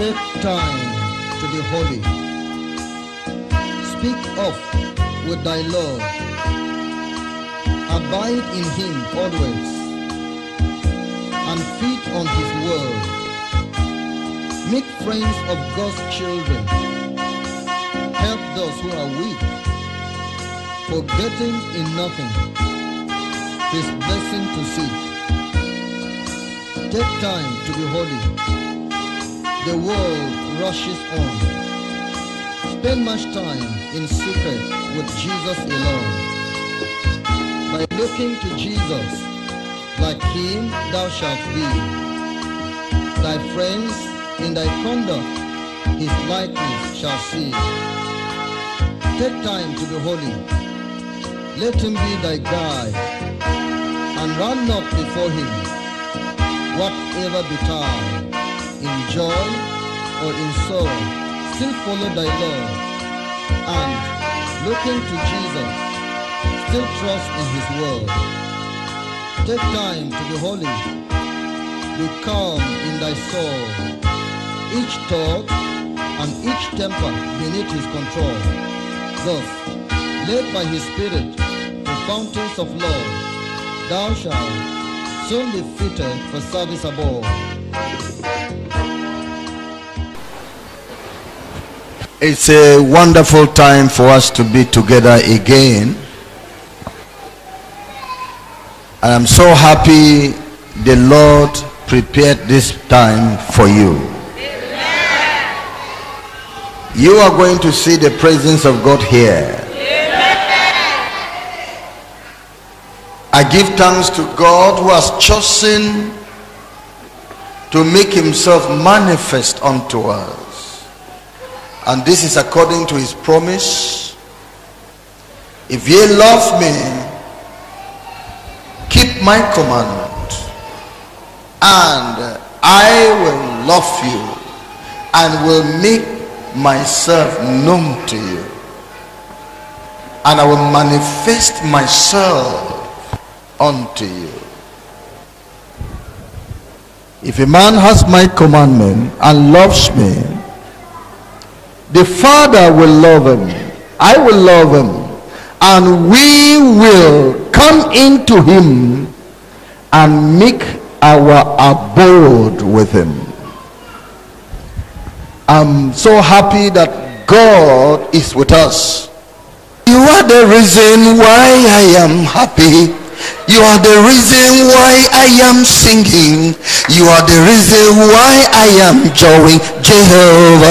Take time to be holy. Speak off with thy Lord. Abide in him always and feed on his word. Make friends of God's children. Help those who are weak. Forgetting in nothing his blessing to seek. Take time to be holy. The world rushes on. Spend much time in secret with Jesus alone. By looking to Jesus, like him thou shalt be. Thy friends in thy conduct his likeness shall see. Take time to be holy. Let him be thy guide, and run not before him, whatever betide, joy or in sorrow, still follow thy Lord, and looking to Jesus, still trust in his word. Take time to be holy, be calm in thy soul, each thought and each temper beneath his control. Thus, led by his spirit to fountains of love, thou shalt soon be fitted for service above. It's a wonderful time for us to be together again. I am so happy the Lord prepared this time for you. You are going to see the presence of God here. I give thanks to God who has chosen to make himself manifest unto us. And this is according to his promise. If ye love me, keep my commandment, and I will love you and will make myself known to you. And I will manifest myself unto you. If a man has my commandment and loves me, the Father will love him. I will love him. And we will come into him and make our abode with him. I'm so happy that God is with us. You are the reason why I am happy. You are the reason why I am singing. You are the reason why I am joying Jehovah.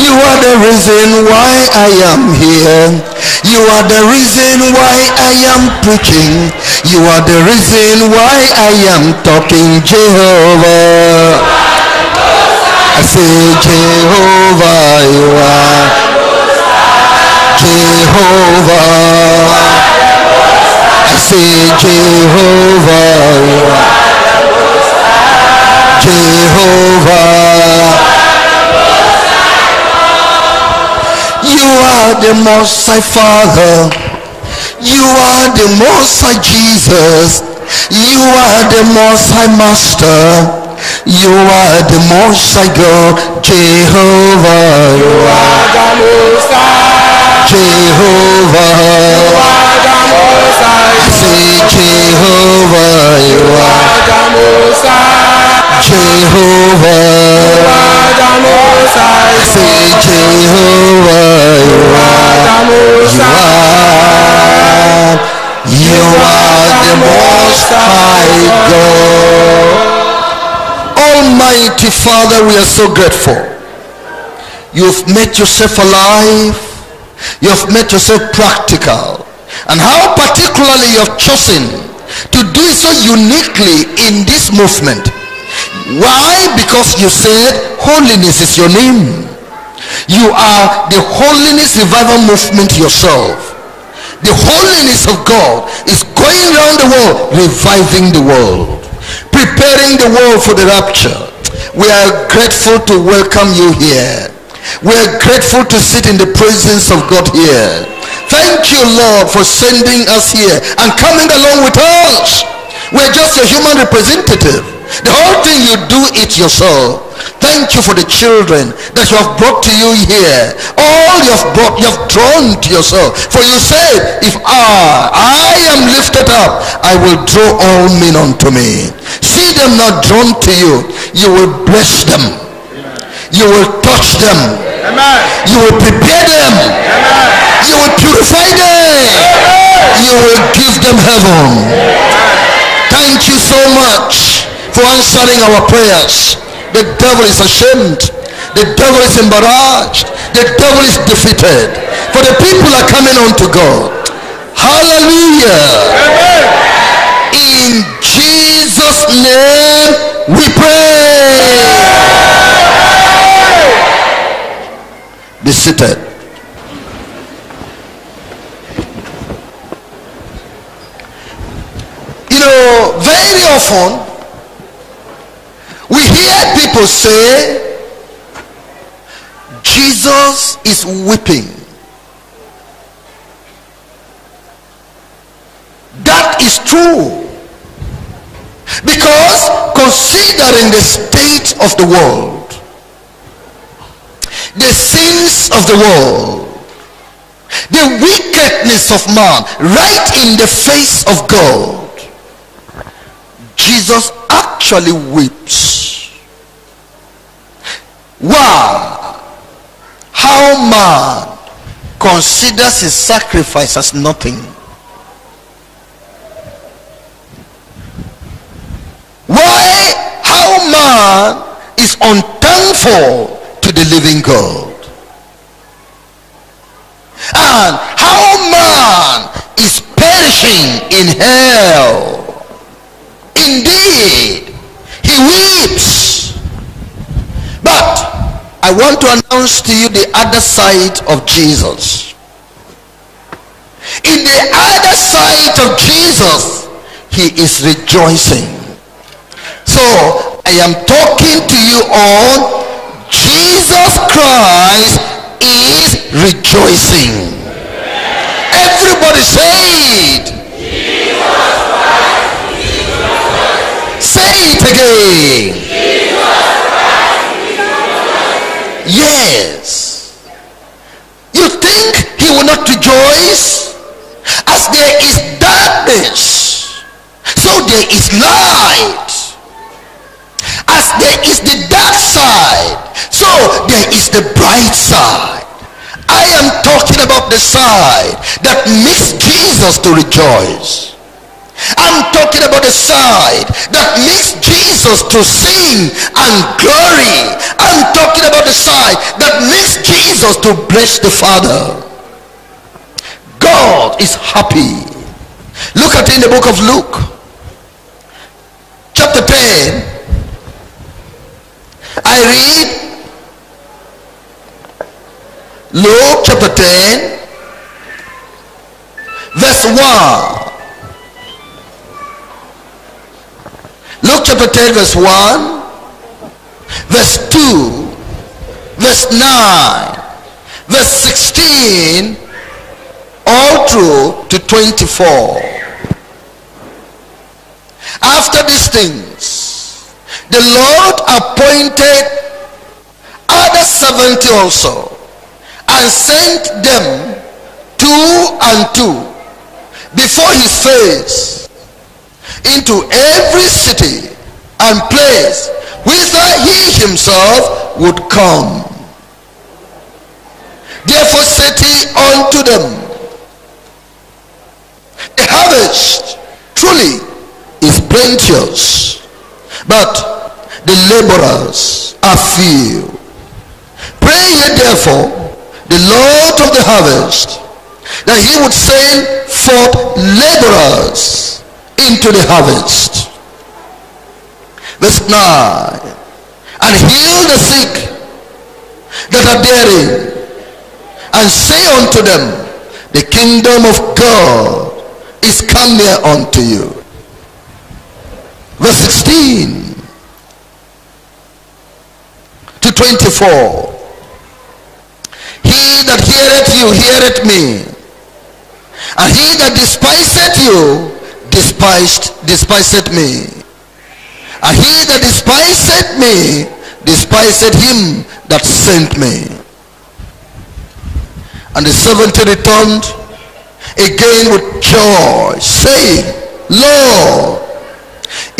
You are the reason why I am here. You are the reason why I am preaching. You are the reason why I am talking Jehovah. I say Jehovah, you are Jehovah. I say Jehovah, Jehovah. You are the Most High Father. You are the Most High Jesus. You are the Most High Master. You are the Most High God, Jehovah. You are the Most High. Jehovah. You are the Most High. Say Jehovah. You are the Most High. Jehovah. You are the Most High. Say Jehovah. You are the Most are. You are the Most High God. Almighty Father, we are so grateful. You've made yourself alive. You've made yourself practical. And how particularly you have chosen to do so uniquely in this movement. Why? Because you said holiness is your name. You are the holiness revival movement yourself. The holiness of God is going around the world, reviving the world, preparing the world for the rapture. We are grateful to welcome you here. We are grateful to sit in the presence of God here. Thank you, Lord, for sending us here and coming along with us. We're just your human representative. The whole thing you do it yourself. Thank you for the children that you have brought to you here. All you have brought, you have drawn to yourself. For you said, if I, I am lifted up, I will draw all men unto me. See them not drawn to you. You will bless them. You will touch them. Amen. You will prepare them. You will purify them. You will give them heaven. Thank you so much for answering our prayers. The devil is ashamed. The devil is embarrassed. The devil is defeated. For the people are coming unto God. Hallelujah. In Jesus' name we pray. Be seated. You know, very often we hear people say, Jesus is weeping. That is true. Because considering the state of the world, the sins of the world, the wickedness of man right in the face of God, Jesus actually weeps. Why? How man considers his sacrifice as nothing. Why? How man is unthankful to the living God. And how man is perishing in hell. Indeed, he weeps. But I want to announce to you the other side of Jesus. In the other side of Jesus, he is rejoicing. So I am talking to you on Jesus Christ is rejoicing. Everybody say it. Say it again. Yes. You think he will not rejoice? As there is darkness, so there is light. Side, so there is the bright side. I am talking about the side that makes Jesus to rejoice. I'm talking about the side that makes Jesus to sing and glory. I'm talking about the side that makes Jesus to bless the Father. God is happy. Look at it in the book of Luke, chapter 10. I read Luke chapter 10, verse 1. Luke chapter 10, verse 1, verse 2, verse 9, verse 16, all through to 24. After these things, the Lord appointed other 70 also and sent them two and two before his face into every city and place whither he himself would come. Therefore said he unto them, The harvest truly is plenteous, but the laborers are few. Pray ye therefore the Lord of the harvest that he would send forth laborers into the harvest. Verse 9. And heal the sick that are therein, and say unto them, The kingdom of God is come near unto you. Verse 16 to 24. He that heareth you heareth me, and he that despiseth you despised despiseth me And he that despiseth me despiseth him that sent me. And the seventy returned again with joy, saying, Lord,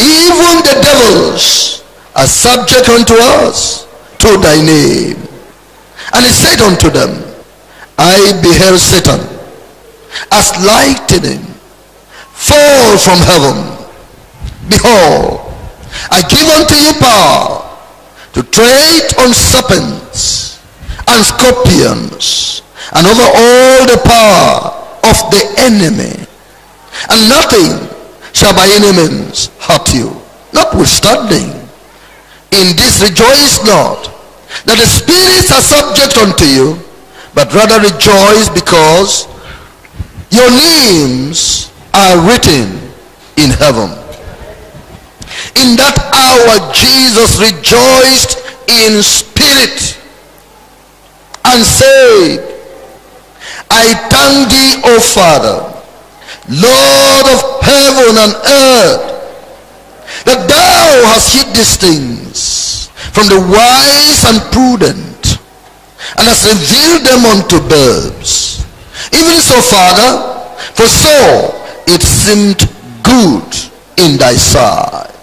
even the devils are subject unto us thy name. And he said unto them, I beheld Satan as lightning fall from heaven. Behold, I give unto you power to tread on serpents and scorpions and over all the power of the enemy. And nothing shall by any means hurt you. Notwithstanding, in this rejoice not that the spirits are subject unto you, but rather rejoice because your names are written in heaven. In that hour, Jesus rejoiced in spirit and said, I thank thee, O Father, Lord of heaven and earth, that thou hast hid these things from the wise and prudent, and has revealed them unto babes. Even so, Father, for so it seemed good in thy sight.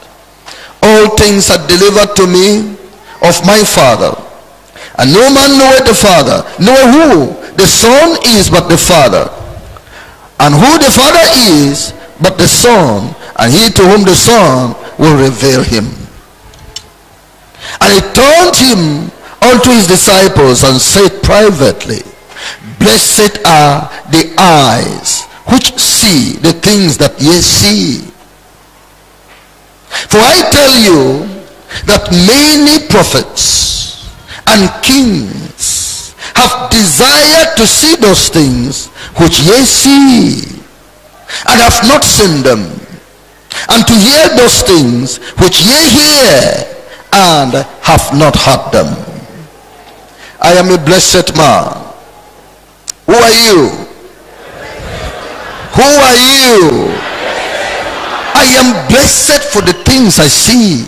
All things are delivered to me of my Father. And no man knoweth the Father, nor who the Son is but the Father. And who the Father is but the Son, and he to whom the Son will reveal him. And he turned him unto his disciples and said privately, Blessed are the eyes which see the things that ye see. For I tell you that many prophets and kings have desired to see those things which ye see and have not seen them and to hear those things which ye hear and have not heard them. I am a blessed man. Who are you? Who are you? I am blessed for the things I see.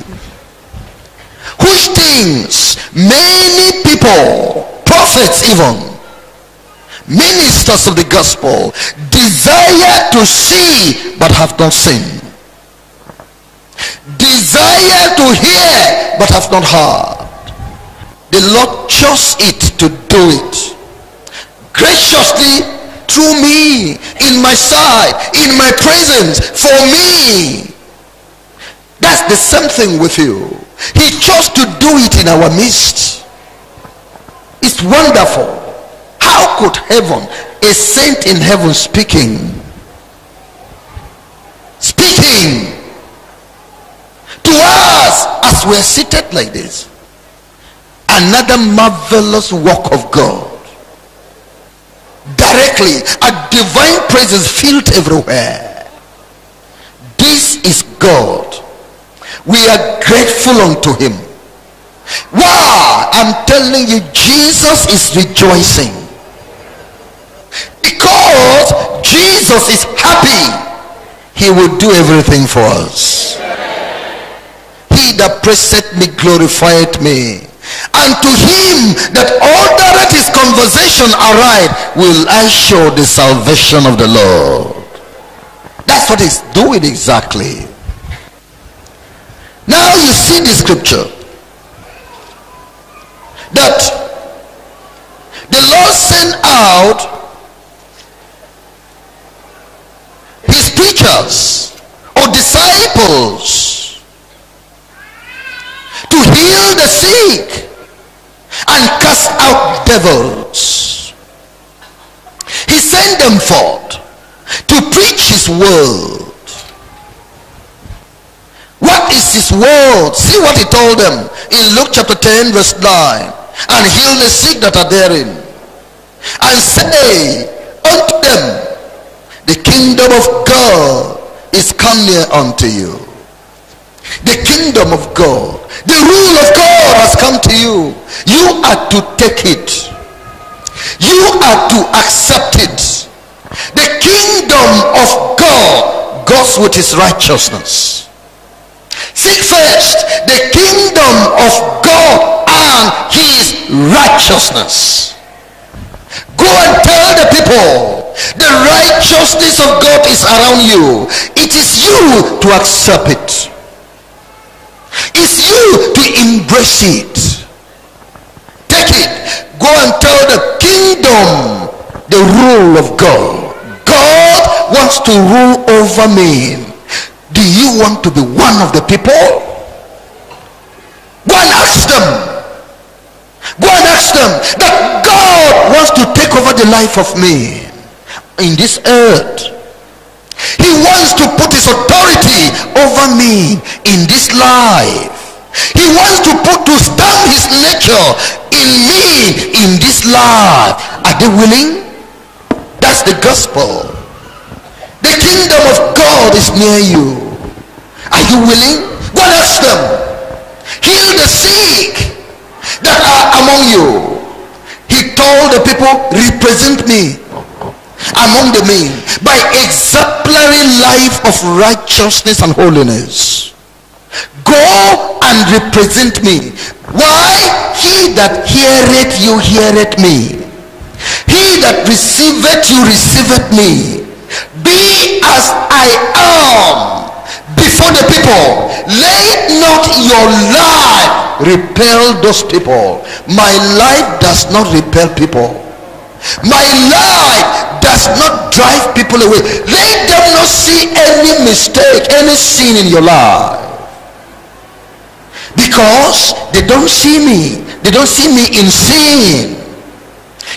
Which things many people, prophets even, ministers of the gospel, desire to see but have not seen. Desire to hear but have not heard. The Lord chose it to do it. Graciously through me, in my side, in my presence, for me. That's the same thing with you. He chose to do it in our midst. It's wonderful. How could heaven, a saint in heaven speaking, speaking to us as we're seated like this, another marvelous work of God. Directly a divine presence filled everywhere. This is god. We are grateful unto him. Why? I'm telling you jesus is rejoicing. Because jesus is happy. He will do everything for us that praiseth me glorified me and to him that ordereth his conversation aright will I show the salvation of the Lord. That's what he's doing exactly. Now you see the scripture that the Lord sent out his preachers or disciples to heal the sick and cast out devils. He sent them forth to preach his word. What is his word? See what he told them in Luke chapter 10 verse 9. And heal the sick that are therein. And say unto them, the kingdom of God is come near unto you. The kingdom of God, the rule of God has come to you. You are to take it. You are to accept it. The kingdom of God goes with his righteousness. Seek first the kingdom of God and his righteousness. Go and tell the people the righteousness of God is around you. It is you to accept it. It's you to embrace it. Take it. Go and tell the kingdom the rule of God. God wants to rule over me. Do you want to be one of the people? Go and ask them. Go and ask them that God wants to take over the life of me in this earth. He wants to put his authority over me in this life. He wants to put to stamp his nature in me in this life. Are they willing? That's the gospel. The kingdom of God is near you. Are you willing? Go and ask them. Heal the sick that are among you. He told the people, represent me among the men by exemplary life of righteousness and holiness. Go and represent me. Why? He that heareth you heareth me. He that receiveth you receiveth me. Be as I am before the people. Let not your life repel those people. My life does not repel people. My life does not drive people away. Let them not see any mistake, any sin in your life. Because they don't see me. They don't see me in sin.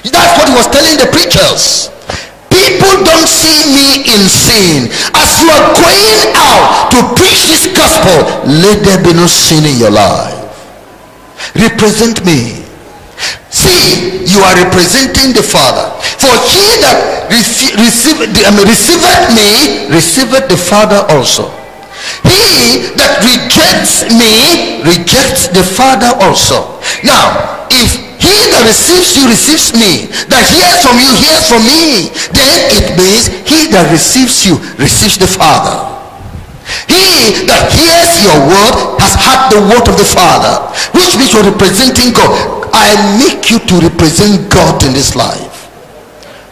That's what he was telling the preachers. People don't see me in sin. As you are going out to preach this gospel, let there be no sin in your life. Represent me. See, you are representing the Father. For he that rece- receive, mean, receiveth me, receiveth the Father also. He that rejects me, rejects the Father also. Now, if he that receives you receives me, that hears from you hears from me, then it means he that receives you receives the Father. He that hears your word has heard the word of the Father, which means you're representing God. I make you to represent God in this life.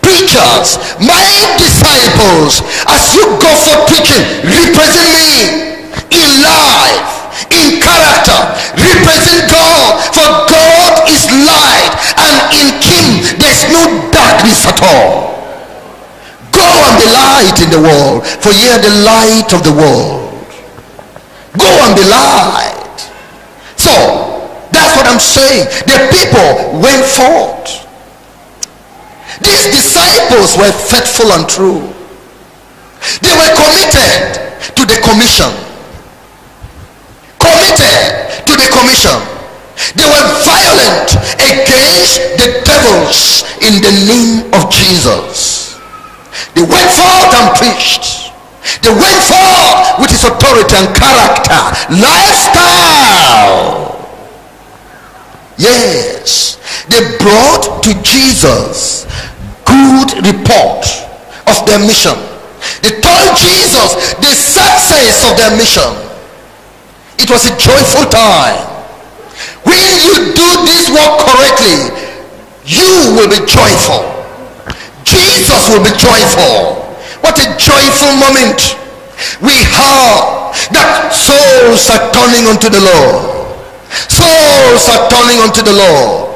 Preachers, my disciples, as you go for preaching, represent me in life, in character. Represent God, for God is light, and in Him there's no darkness at all. Go and be light in the world, for ye are the light of the world. Go and be light. So, that's what I'm saying. The people went forth. These disciples were faithful and true. They were committed to the commission. Committed to the commission. They were violent against the devils in the name of Jesus. They went forth and preached. They went forth with his authority and character, lifestyle. Yes, they brought to Jesus good report of their mission. They told Jesus the success of their mission. It was a joyful time. When you do this work correctly, you will be joyful. Jesus will be joyful. What a joyful moment we have that souls are turning unto the Lord. Souls are turning unto the Lord.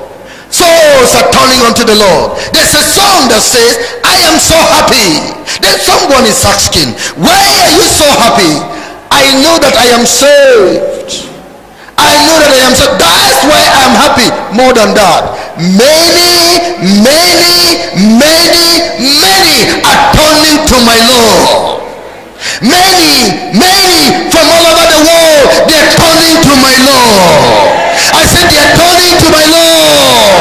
Souls are turning unto the Lord. There's a song that says, I am so happy. Then someone is asking, why are you so happy? I know that I am saved. I know that I am saved. That's why I'm happy. More than that. Many, many, many, many are turning to my Lord. Many, many from all over the world, they're turning to my Lord. I said they're turning to my Lord.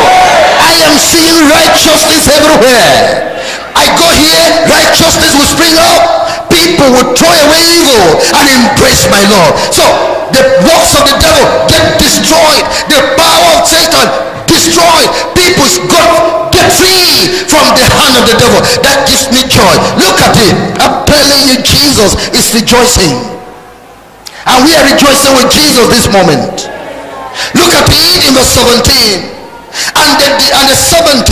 I am seeing righteousness everywhere. I go here, righteousness will spring up. People will throw away evil and embrace my Lord. So the works of the devil get destroyed. The power of Satan destroyed. People's God free from the hand of the devil. That gives me joy. Look at it. I'm telling you, Jesus is rejoicing. And we are rejoicing with Jesus this moment. Look at it in verse 17. And the, and the 70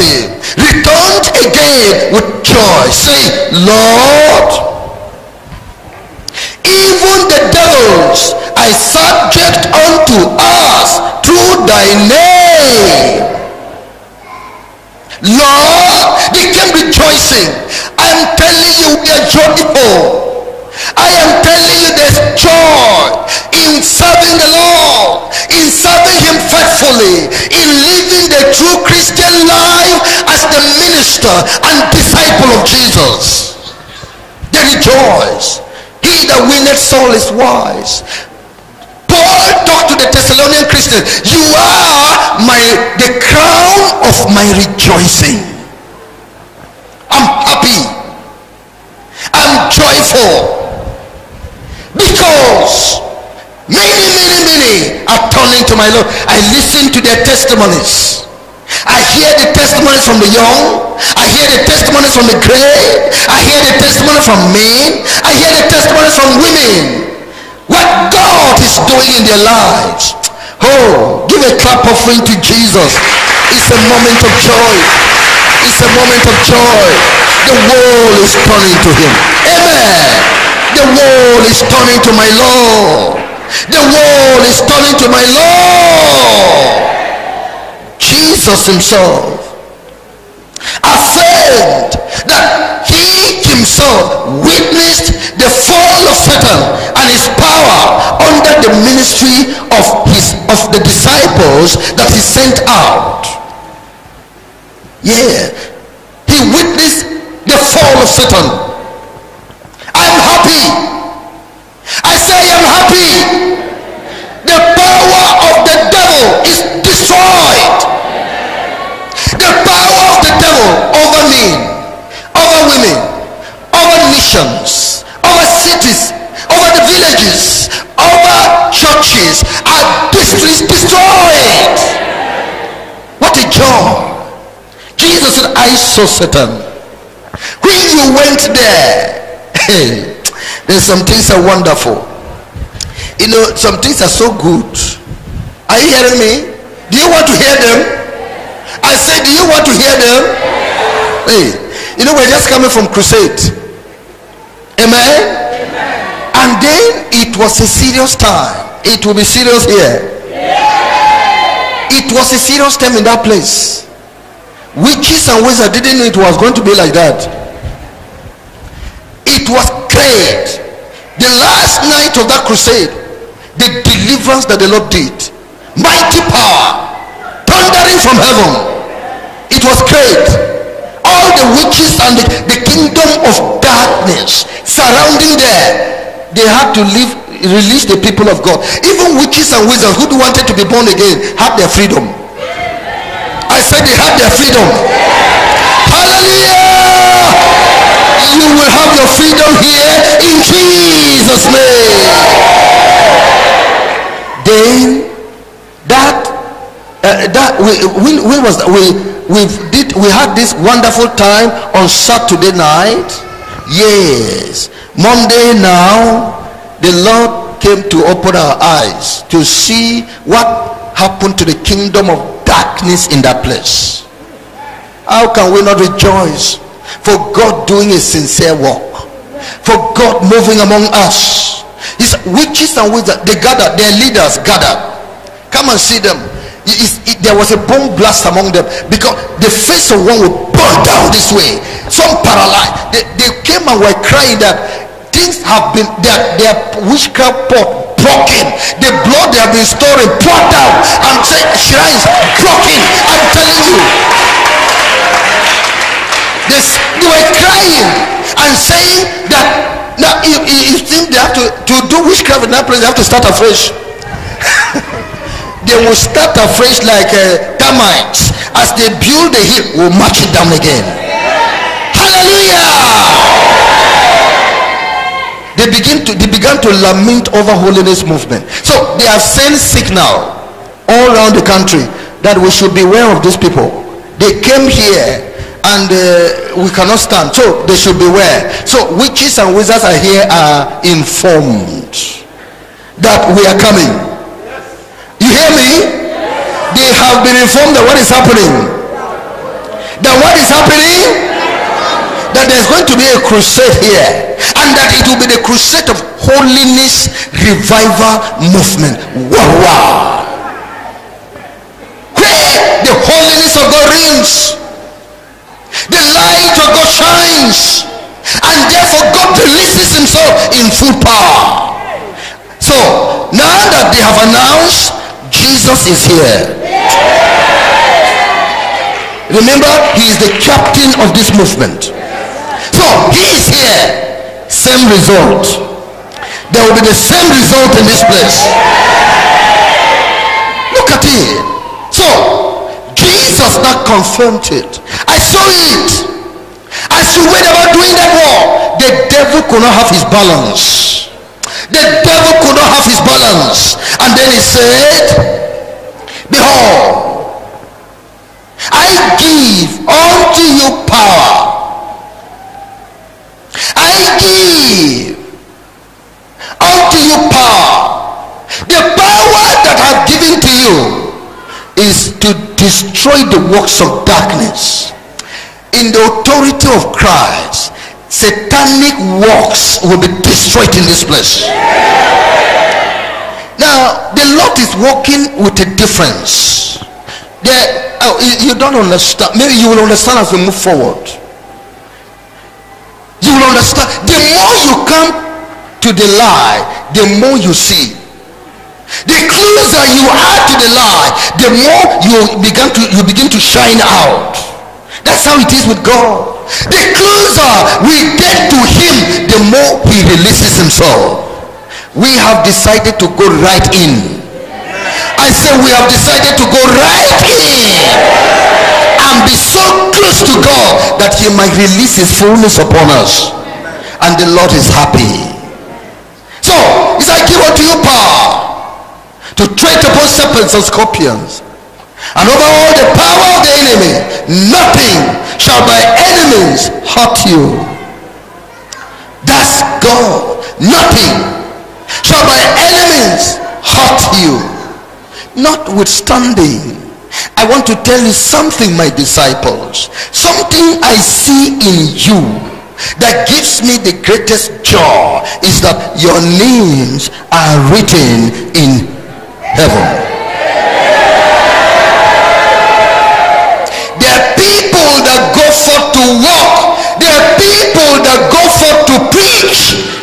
returned again with joy, saying, Lord, even the devils are subject unto us through thy name. Lord, they came rejoicing. I am telling you, we are joyful. I am telling you there's joy in serving the Lord, in serving Him faithfully, in living the true Christian life as the minister and disciple of Jesus. They rejoice. He that winneth soul is wise. Paul talked to the Thessalonian Christians, you are my the crown of my rejoicing. I'm happy. I'm joyful. Because many, many, many are turning to my Lord. I listen to their testimonies. I hear the testimonies from the young. I hear the testimonies from the great. I hear the testimony from men. I hear the testimonies from women. What God is doing in their lives. Oh, give a clap offering to Jesus. It's a moment of joy. It's a moment of joy. The world is turning to him. Amen. The world is turning to my Lord. The world is turning to my Lord. Jesus himself affirmed that he himself witnessed the fall of Satan and his power under the ministry of his of the disciples that he sent out. Yeah. He witnessed the fall of Satan. I'm happy. I say I am happy. The power of the devil is destroyed. The power of the devil over women, over nations, over cities, over the villages, over churches are destroyed. What a joy. Jesus said, I saw Satan. When you went there, hey, there's some things are wonderful. You know, some things are so good. Are you hearing me? Do you want to hear them? I said, do you want to hear them? Hey, you know, we're just coming from crusade. Amen? And then it was a serious time. It will be serious here. It was a serious time in that place. Witches and wizards didn't know it was going to be like that. It was great. The last night of that crusade, the deliverance that the Lord did, mighty power, thundering from heaven. It was great. All the witches and the, the kingdom of darkness surrounding there, they had to leave, release the people of God. Even witches and wizards who wanted to be born again had their freedom. I said they had their freedom. Hallelujah! You will have your freedom here in Jesus' name. Then that uh, that we when, when was we we did we had this wonderful time on Saturday night. Yes, Monday now the Lord came to open our eyes to see what happened to the kingdom of darkness in that place. How can we not rejoice for God doing a sincere work? For God moving among us. His witches and wizards, they gathered, their leaders gathered. Come and see them. It- there was a bomb blast among them because the face of one would burn down this way. Some paralyzed. They, they came and were crying that things have been their, their witchcraft pot broken. The blood they have been storing poured out. I'm saying shrines broken. I'm telling you. They, they were crying and saying that now you, you think they have to, to do witchcraft in that place, they have to start afresh. they will start afresh like uh, termites. As they build the hill, will march it down again. Hallelujah! They begin to they began to lament over holiness movement. So they have sent signal all around the country that we should beware of these people. They came here and uh, we cannot stand. So they should beware. So witches and wizards are here are informed. that we are coming. You hear me? They have been informed that what is happening. That what is happening? That there's going to be a crusade here. And that it will be the crusade of holiness revival movement. Wow, wow. Where the holiness of God reigns. The light of God shines. And therefore God releases himself in full power. So now that they have announced Jesus is here. Remember, he is the captain of this movement. So he is here. Same result. There will be the same result in this place. Look at it. So Jesus now confirmed it. I saw it. As you went about doing that war, the devil could not have his balance. The devil could not have his balance. And then he said, Behold, I give unto you power. I give unto you power. The power that I've given to you is to destroy the works of darkness. In the authority of Christ, satanic works will be destroyed in this place. Now, the Lord is working with a difference. There, oh, you- don't understand. Maybe you will understand as we move forward. You will understand. The more you come to the lie, the more you see. The closer you are to the lie, the more you begin to you begin to shine out. That's how it is with God. The closer we get to Him, the more He releases Himself. We have decided to go right in. I said we have decided to go right in and be so close to God that He might release His fullness upon us. And the Lord is happy. So, He said, I give unto you power to tread upon serpents and scorpions and over all the power of the enemy nothing shall by enemies hurt you. That's god. Nothing shall by enemies hurt you. Notwithstanding i want to tell you something my disciples. Something i see in you that gives me the greatest joy is that your names are written in heaven.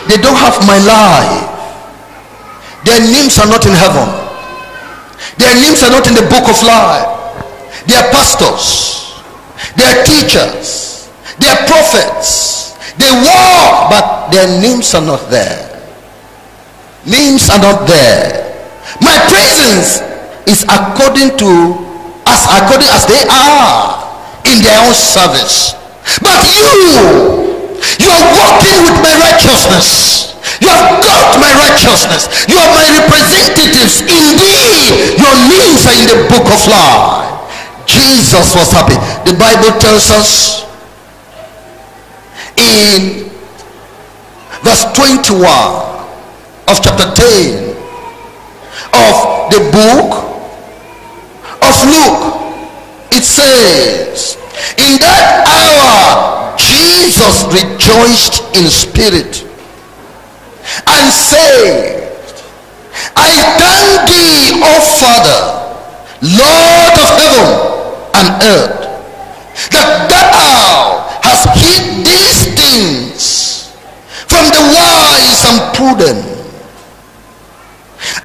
They don't have my life. Their names are not in heaven. Their names are not in the book of life. They are pastors. They are teachers. They are prophets. They walk, but their names are not there. Names are not there. My presence is according to as according as they are in their own service. But you, you are walking with my righteousness. You have got my righteousness. You are my representatives. Indeed, your names are in the book of life. Jesus was happy. The Bible tells us in verse 21 of chapter 10 of the book of Luke. It says, In that hour, Jesus rejoiced in spirit and said, I thank thee, O Father, Lord of heaven and earth, that thou hast hid these things from the wise and prudent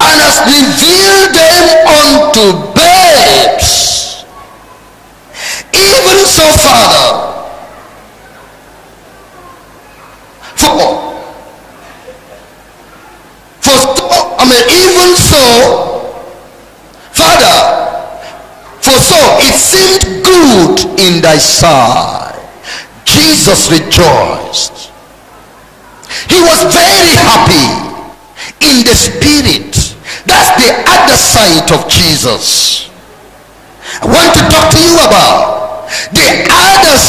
and has revealed them unto babes. Even so, Father, for for so, oh, I mean, even so, Father, for so it seemed good in thy sight. Jesus rejoiced. He was very happy in the spirit. That's the other side of Jesus. I want to talk to you about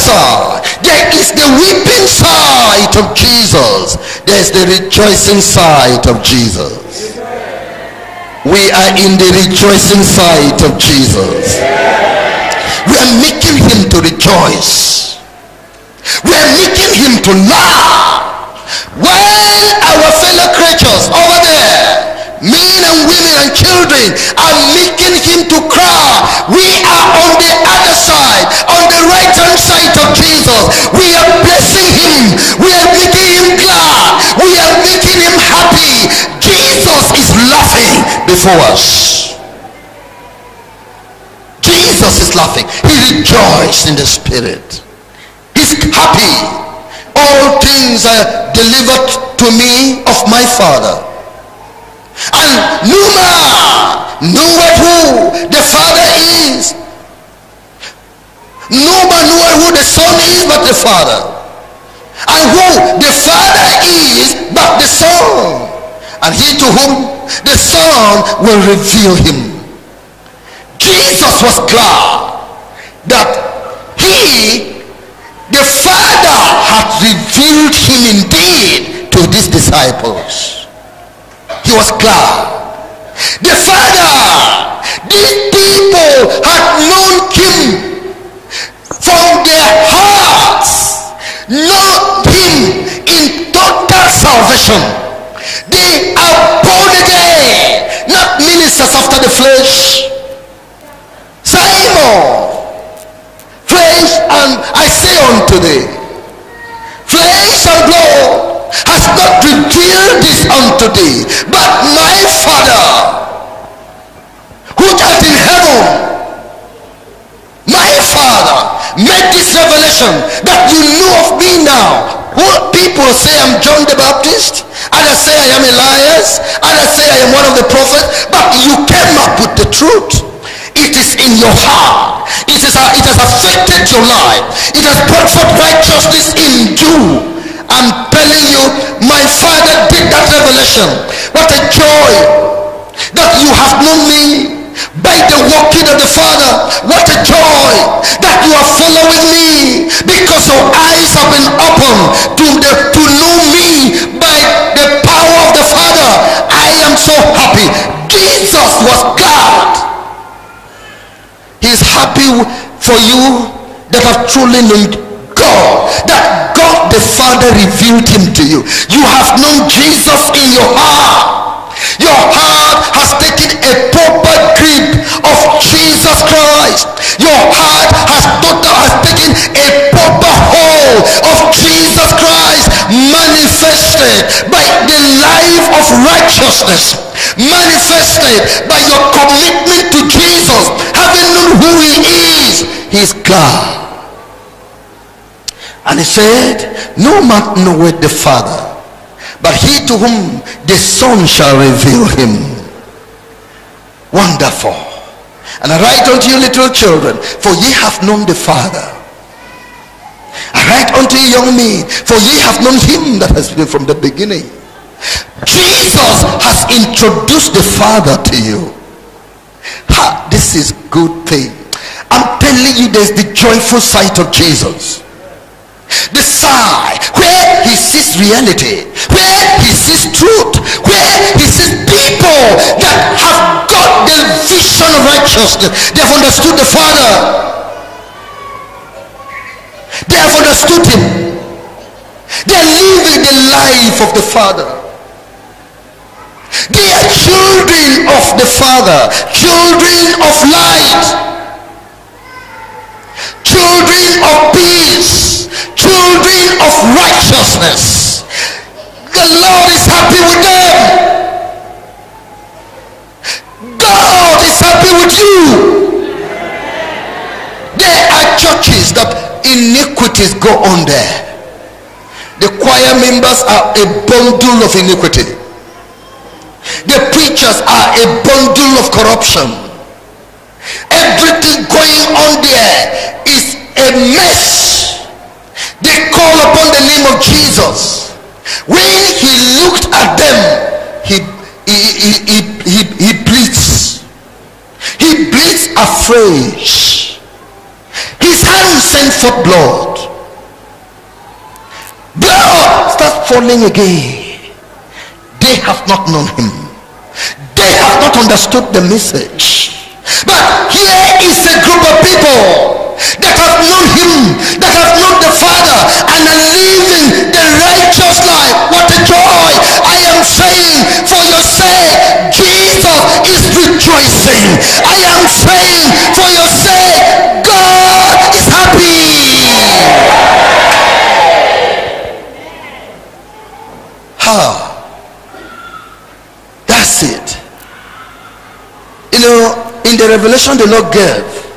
side. There is the weeping side of Jesus. There's the rejoicing side of Jesus. we are in the rejoicing side of Jesus. We are making him to rejoice. We are making him to laugh. While our fellow creatures over there, men and women and children are making him to cry. We are on the other side, on the right hand side of Jesus. We are blessing him. We are making him glad. We are making him happy. Jesus is laughing before us. Jesus is laughing. He rejoiced in the spirit. He's happy. All things are delivered to me of my Father. And no man knoweth who the Father is. No man knoweth who the Son is but the Father. And who the Father is but the Son. And he to whom the Son will reveal him. Jesus was glad that he, the Father, had revealed him indeed to these disciples. He was glad. The Father, these people had known him from their hearts, known him in total salvation. They are born again, not ministers after the flesh. Simon, flesh and I say unto thee, flesh and blood has not revealed this unto thee, but my Father, which art in heaven, my Father made this revelation that you know of me now. What people say I'm John the Baptist, others say I am Elias, others say I am one of the prophets, but you came up with the truth. It is in your heart. It is it has affected your life. It has brought forth righteousness in you. I'm telling you, my father did that revelation. What a joy that you have known me by the working of the Father. What a joy that you are following me because your eyes have been opened to the to know me by the power of the Father. I am so happy. Jesus was glad. He's happy for you that have truly known God. That God the Father revealed him to you. You have known Jesus in your heart. Your heart has taken a proper grip of Jesus Christ. Your heart has total has taken a proper hold of Jesus Christ manifested by the life of righteousness manifested by your commitment to Jesus having known who he is he's glad and he said no man knoweth the father but he to whom the son shall reveal him. Wonderful. And i write unto you little children for ye have known the father. I write unto you young men for ye have known him that has been from the beginning. Jesus has introduced the father to you. Ha, this is good thing. I'm telling you there's the joyful sight of jesus side where he sees reality where he sees truth where he sees people that have got the vision of righteousness. They have understood the father. They have understood him. They are living the life of the father. They are children of the father children of light children of peace. Children of righteousness. The lord is happy with them. God is happy with you. There are churches that iniquities go on there. The choir members are a bundle of iniquity. The preachers are a bundle of corruption. Everything going on there a mess they call upon the name of jesus. When he looked at them he he he he, he, he bleeds. He bleeds afresh. His hands sent forth blood. Blood starts falling again. They have not known him. They have not understood the message. But here is a group of people that have known him, that have known the Father, and are living the righteous life. What a joy! I am saying, for your sake, Jesus is rejoicing. I am saying, for your sake, God is happy. Ha! That's it. You know, in the revelation the Lord gave,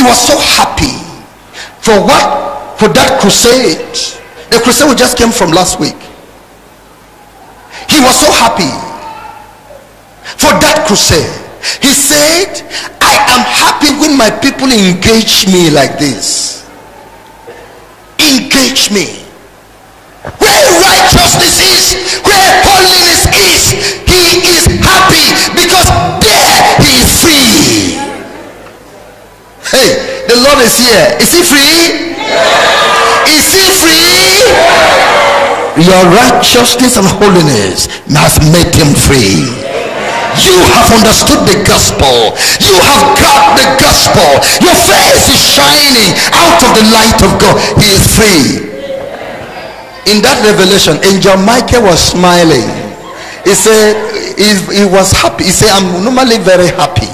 he was so happy for what? For that crusade. The crusade we just came from last week. He was so happy for that crusade. He said, I am happy when my people engage me like this. Engage me. Where righteousness is, where holiness is, he is happy because there he is free. Hey, the Lord is here. Is he free? Is he free? Your righteousness and holiness has made him free. You have understood the gospel. You have got the gospel. Your face is shining out of the light of God. He is free in that revelation angel michael was smiling he said he, he, was happy he said i'm normally very happy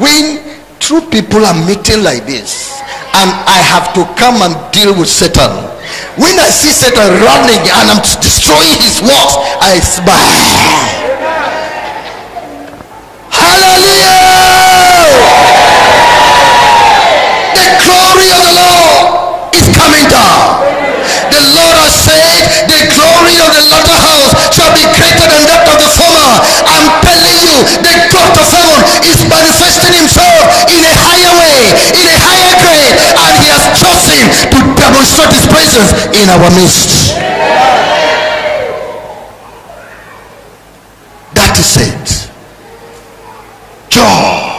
when true people are meeting like this and i have to come and deal with satan. When i see satan running and i'm destroying his works i smile. Hallelujah! The glory of the lord is coming down the glory of the latter house shall be greater than that of the former. I'm telling you, the God of heaven is manifesting himself in a higher way, in a higher grade, and he has chosen to demonstrate his presence in our midst. That is it. Joy.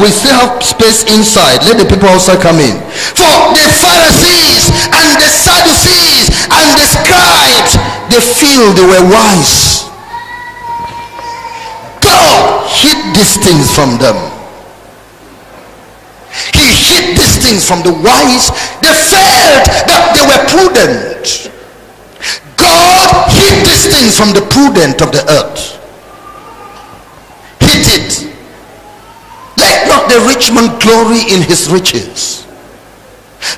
We still have space inside. Let the people outside come in. For the Pharisees and the Sadducees and the scribes, they feel they were wise. God hid these things from them. He hid these things from the wise. They felt that they were prudent. God hid these things from the prudent of the earth. Hid it. Let not the rich man glory in his riches.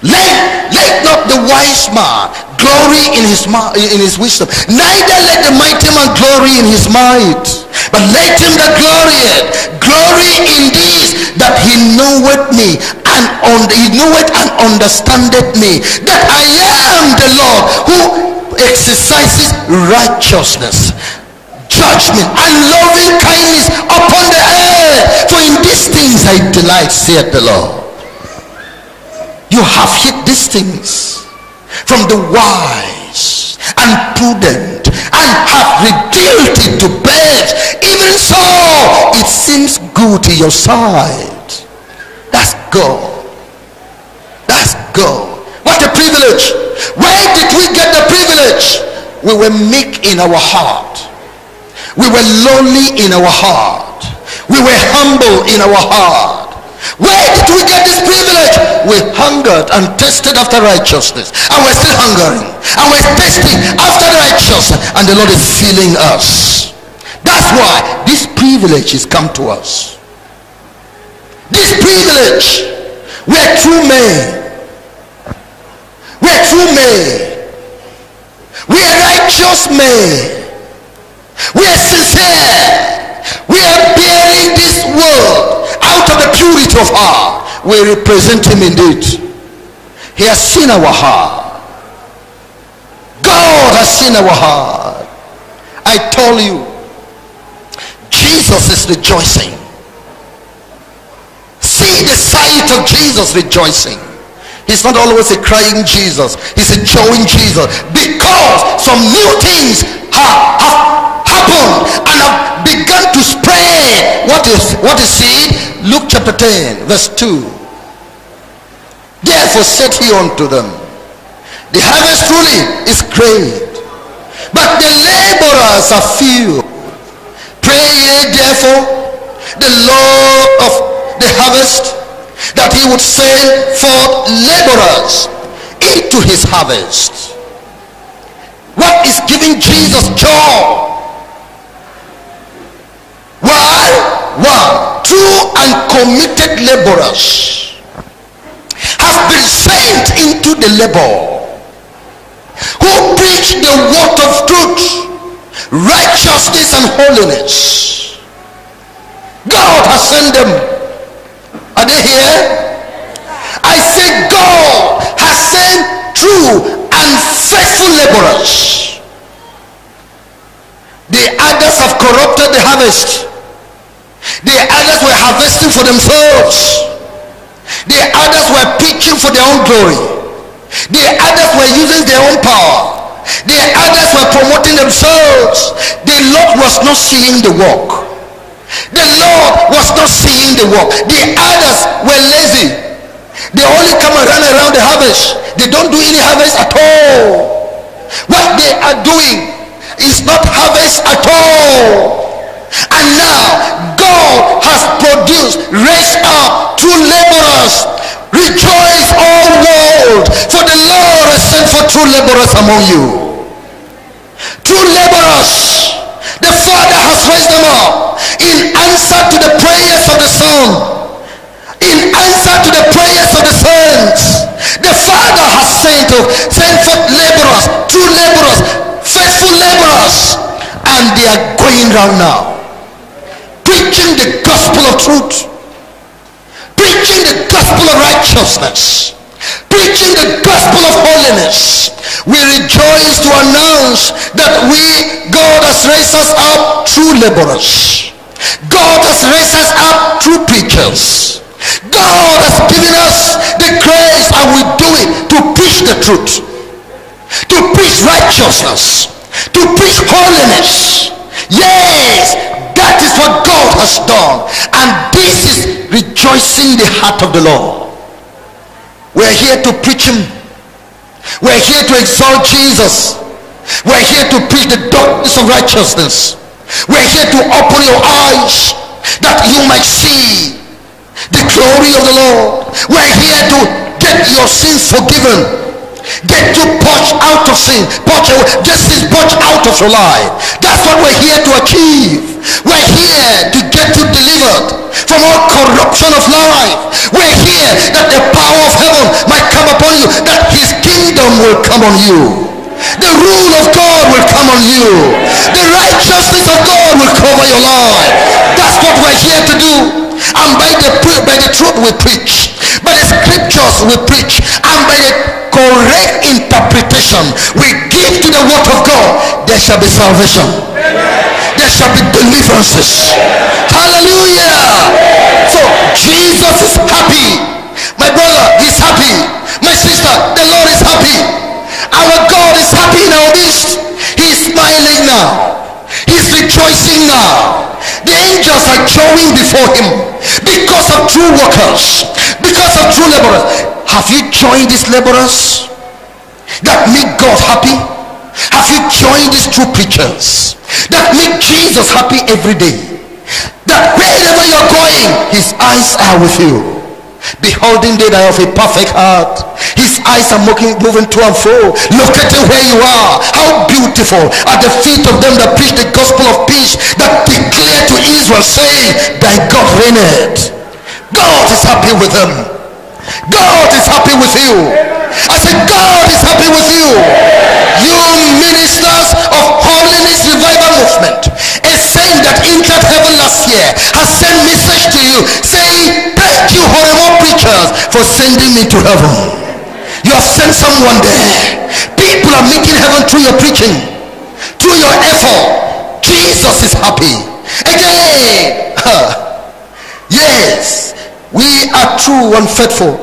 Let, let not the wise man glory in his in his wisdom. Neither let the mighty man glory in his might. But let him that glorieth glory in this that he knoweth me and on he knoweth and understandeth me. That I am the Lord who exercises righteousness judgment and loving kindness upon the earth for in these things i delight saith the lord. You have hid these things from the wise and prudent and have revealed it to babes. Even so it seems good to your sight. That's god. That's god. What a privilege. Where did we get the privilege? We were meek in our heart we were lowly in our heart we were humble in our heart where did we get this privilege? We hungered and tested after righteousness. And we're still hungering. And we're testing after righteousness. And the Lord is filling us. That's why this privilege has come to us. This privilege. We're true men. We're true men. We are righteous men. We are sincere. We are bearing this world out of the purity of heart. We represent him indeed. He has seen our heart. God has seen our heart. I told you, Jesus is rejoicing. See the sight of Jesus rejoicing. He's not always a crying Jesus. He's a showing Jesus because some new things have, have and have begun to spread what is what is seed, Luke chapter 10, verse 2. Therefore said he unto them, The harvest truly is great, but the laborers are few. Pray ye therefore the Lord of the harvest that he would send forth laborers into his harvest. What is giving Jesus joy? Why? One, true and committed laborers have been sent into the labor who preach the word of truth, righteousness and holiness. God has sent them. Are they here? I say God has sent true and faithful laborers. The others have corrupted the harvest. The others were harvesting for themselves. The others were preaching for their own glory. The others were using their own power. The others were promoting themselves. The Lord was not seeing the work. The Lord was not seeing the work. The others were lazy. They only come and run around the harvest. They don't do any harvest at all. What they are doing is not harvest at all. And now God has produced, raised up two laborers. Rejoice all world, for the Lord has sent for true laborers among you. True laborers. The Father has raised them up in answer to the prayers of the Son. In answer to the prayers of the saints. The Father has sent, sent forth laborers, true laborers, faithful laborers. And they are going round now preaching the gospel of truth, preaching the gospel of righteousness, preaching the gospel of holiness. We rejoice to announce that we, God has raised us up true laborers. God has raised us up true preachers. God has given us the grace and we do it to preach the truth, to preach righteousness, to preach holiness. Yes, that is what God has done. And this is rejoicing the heart of the Lord. We're here to preach Him. We're here to exalt Jesus. We're here to preach the darkness of righteousness. We're here to open your eyes that you might see the glory of the Lord. We're here to get your sins forgiven. Get you purged out of sin. Purge away. Get sins purged out of your life. That's what we're here to achieve. We're here to get you delivered from all corruption of life. We're here that the power of heaven might come upon you, that his kingdom will come on you. The rule of God will come on you. The righteousness of God will cover your life. That's what we're here to do. And by the by the truth we preach, by the scriptures we preach, by the correct interpretation we give to the word of God, there shall be salvation. There shall be deliverances. Hallelujah. So Jesus is happy. My brother, he's happy. My sister, the Lord is happy. Our God is happy in our midst. He's smiling now. He's rejoicing now. Angels are joining before him because of true workers, because of true laborers. Have you joined these laborers that make God happy? Have you joined these true preachers that make Jesus happy every day? That wherever you're going, his eyes are with you beholding the eye of a perfect heart. His eyes are moving, moving to and fro, locating where you are. How beautiful are the feet of them that preach the gospel of peace, that declare to Israel, saying, Thy God reigneth. God is happy with them. God is happy with you. I said, God is happy with you. You ministers of holiness revival movement, a saint that entered heaven last year has sent message to you saying, thank you horrible preachers for sending me to heaven. You have sent someone there. People are making heaven through your preaching, through your effort. Jesus is happy. Again, yes, we are true and faithful,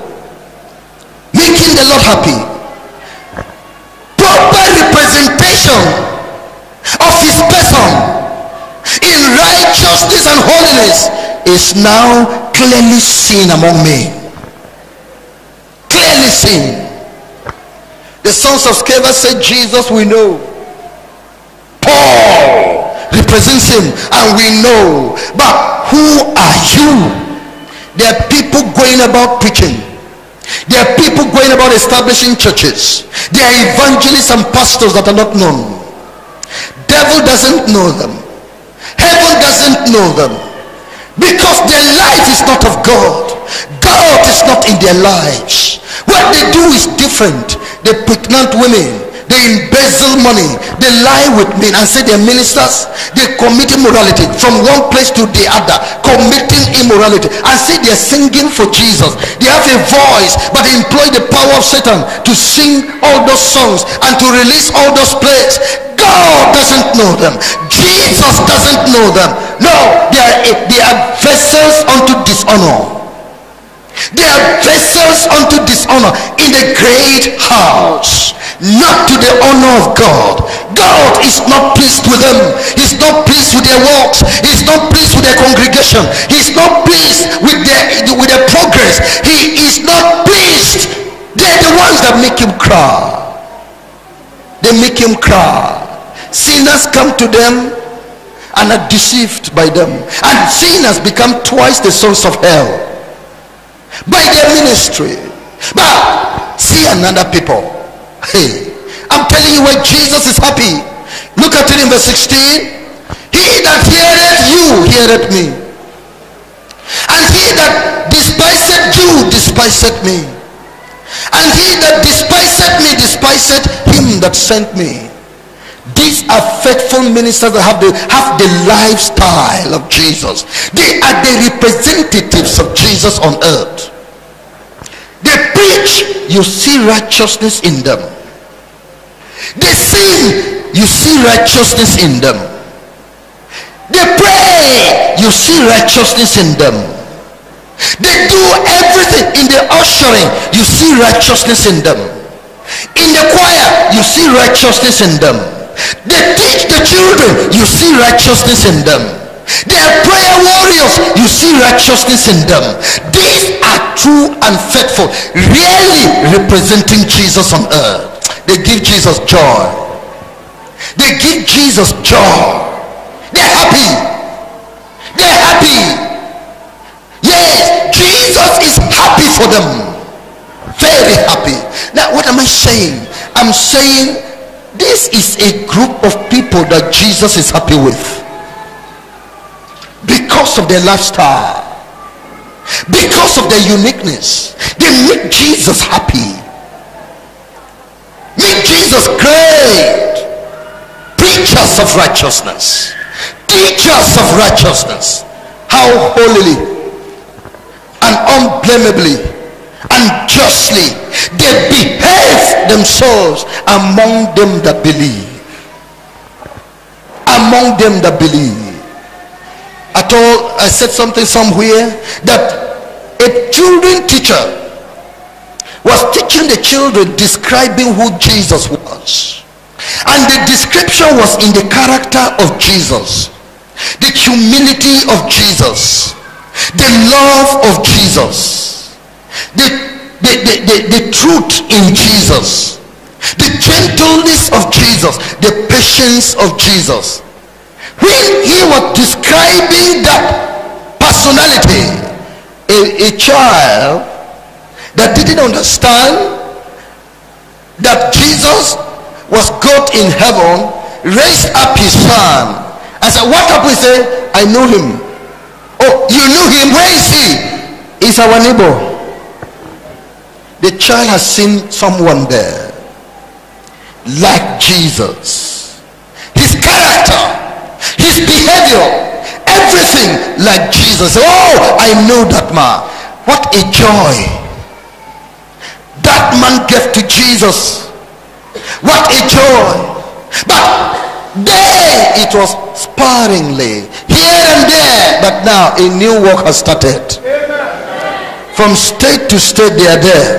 making the Lord happy. Proper representation of his person in righteousness and holiness is now clearly seen among men. Clearly seen. The sons of Sceva said, Jesus we know. Paul represents him and we know. But who are you? There are people going about preaching. There are people going about establishing churches. There are evangelists and pastors that are not known. Devil doesn't know them. Heaven doesn't know them. Because their life is not of God. God is not in their lives. What they do is different. They pregnant women. They embezzle money. They lie with men and say they're ministers. They commit immorality from one place to the other, committing immorality and say they're singing for Jesus. They have a voice, but they employ the power of Satan to sing all those songs and to release all those plays. God doesn't know them. Jesus doesn't know them. No, they are, they are vessels unto dishonor. They are vessels unto dishonor in the great house, not to the honor of God. God is not pleased with them. He's not pleased with their works. He's not pleased with their congregation. He's not pleased with their with their progress. He is not pleased. They're the ones that make him cry. They make him cry. Sinners come to them and are deceived by them. And sinners become twice the sons of hell by their ministry. But see another people. Hey, I'm telling you where Jesus is happy. Look at it in verse 16. He that heareth you heareth me. And he that despiseth you despiseth me. And he that despiseth me despiseth him that sent me. These are faithful ministers that have the have the lifestyle of Jesus. They are the representatives of Jesus on earth. They preach, you see righteousness in them. They sing, you see righteousness in them. They pray, you see righteousness in them. They do everything in the ushering, you see righteousness in them. In the choir, you see righteousness in them. They teach the children, you see righteousness in them. They are prayer warriors, you see righteousness in them. These are true and faithful, really representing Jesus on earth. They give Jesus joy. They give Jesus joy. They're happy. They're happy. Yes, Jesus is happy for them. Very happy. Now, what am I saying? I'm saying this is a group of people that Jesus is happy with because of their lifestyle, because of their uniqueness. They make Jesus happy. Make Jesus great. Preachers of righteousness, teachers of righteousness. How holily and unblameably and justly they behave themselves among them that believe. Among them that believe. I told I said something somewhere that a children teacher was teaching the children describing who Jesus was. And the description was in the character of Jesus. The humility of Jesus. The love of Jesus the, the, the, the, the truth in Jesus. The gentleness of Jesus. The patience of Jesus. When he was describing that personality a, a child that didn't understand that Jesus was God in heaven raised up his son. And said what happened he said I know him. Oh you knew him? Where is he? He's our neighbor the child has seen someone there like Jesus. His character his behavior everything like Jesus. Oh I know that man. What a joy. That man gave to Jesus. What a joy. But there it was sparingly here and there but now a new work has started from state to state they are there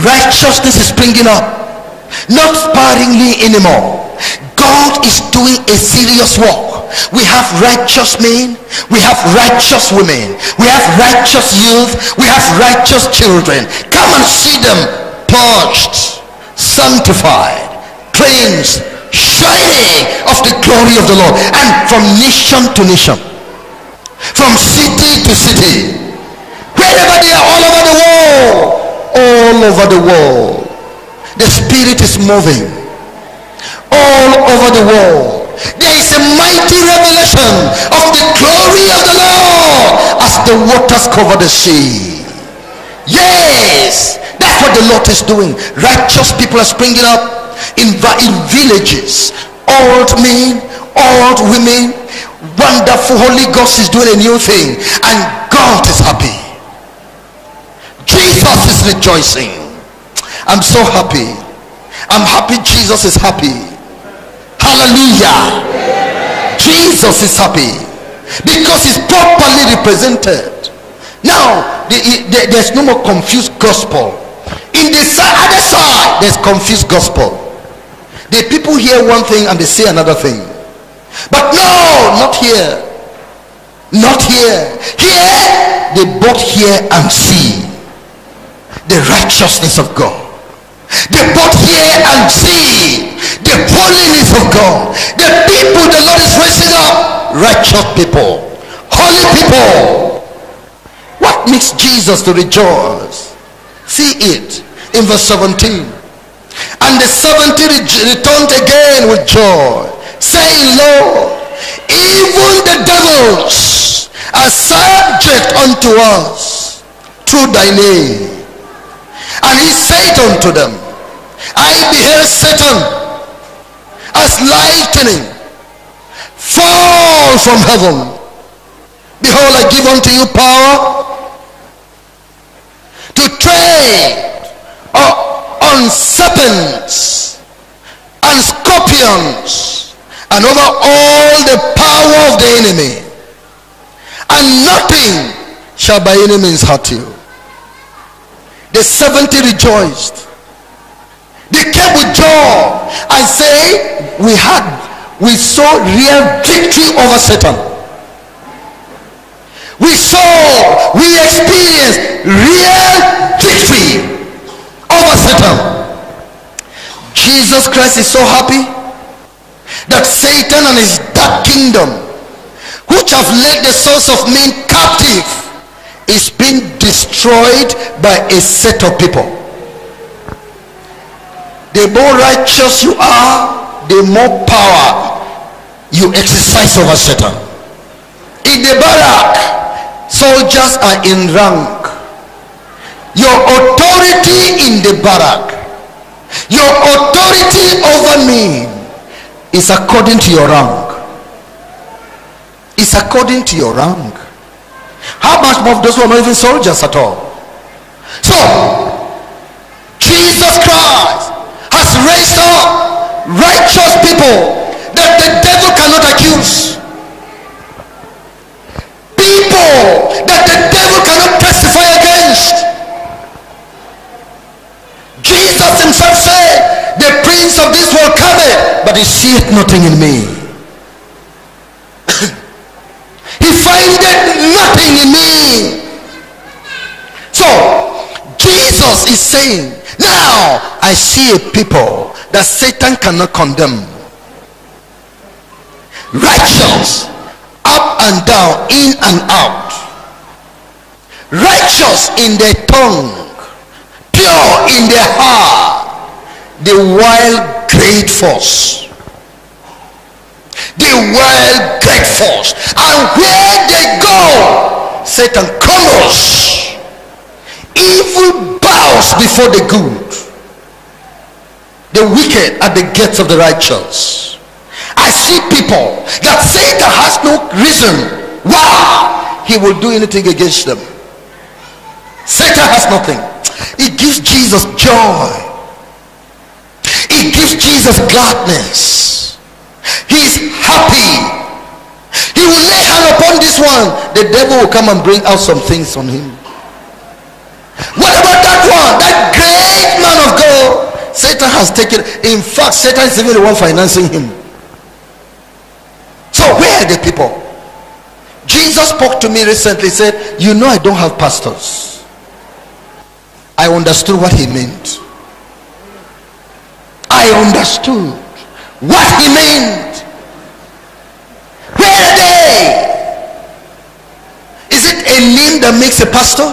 righteousness is springing up not sparingly anymore god is doing a serious work We have righteous men. We have righteous women. We have righteous youth. We have righteous children. Come and see them purged, sanctified, cleansed, shining of the glory of the Lord. And from nation to nation, from city to city, wherever they are, all over the world, all over the world, the Spirit is moving all over the world. There is a mighty revelation of the glory of the Lord as the waters cover the sea. Yes, that's what the Lord is doing. Righteous people are springing up in, in villages. Old men, old women. Wonderful Holy Ghost is doing a new thing, and God is happy. Jesus is rejoicing. I'm so happy. I'm happy Jesus is happy. Hallelujah. Jesus is happy because he's properly represented. Now, the, the, there's no more confused gospel. In the other side, there's confused gospel. The people hear one thing and they say another thing. But no, not here. Not here. Here, they both hear and see the righteousness of God. They both hear and see the holiness of God. The people the Lord is raising up, righteous people, holy people. What makes Jesus to rejoice? See it in verse 17. And the 70 returned again with joy, saying, Lord, even the devils are subject unto us through thy name. And he said unto them, I beheld Satan as lightning fall from heaven. Behold, I give unto you power to tread on serpents and scorpions and over all the power of the enemy, and nothing shall by any means hurt you. The 70 rejoiced. They came with joy and say, we had, we saw real victory over Satan. We saw, we experienced real victory over Satan. Jesus Christ is so happy that Satan and his dark kingdom, which have led the souls of men captive, is being destroyed by a set of people. The more righteous you are, the more power you exercise over Satan. In the barrack, soldiers are in rank. Your authority in the barrack, your authority over me is according to your rank. It's according to your rank. How much more of those who are not even soldiers at all? So, Jesus Christ has raised up righteous people that the devil cannot accuse. People that the devil cannot testify against. Jesus himself said, The prince of this world cometh, but he seeth nothing in me. he findeth nothing in me. So, Jesus is saying, Now I see a people that Satan cannot condemn. Righteous, up and down, in and out. Righteous in their tongue, pure in their heart. The wild great force. The wild great force. And where they go, Satan comes. Evil bows before the good. The wicked at the gates of the righteous. I see people that Satan has no reason why he will do anything against them. Satan has nothing. It gives Jesus joy. It gives Jesus gladness. He's happy. He will lay hand upon this one. The devil will come and bring out some things on him. What about that one? That great man of God. Satan has taken. In fact, Satan is even the one financing him. So where are the people. Jesus spoke to me recently, said, You know, I don't have pastors. I understood what he meant. I understood what he meant. Where are they? Is it a name that makes a pastor?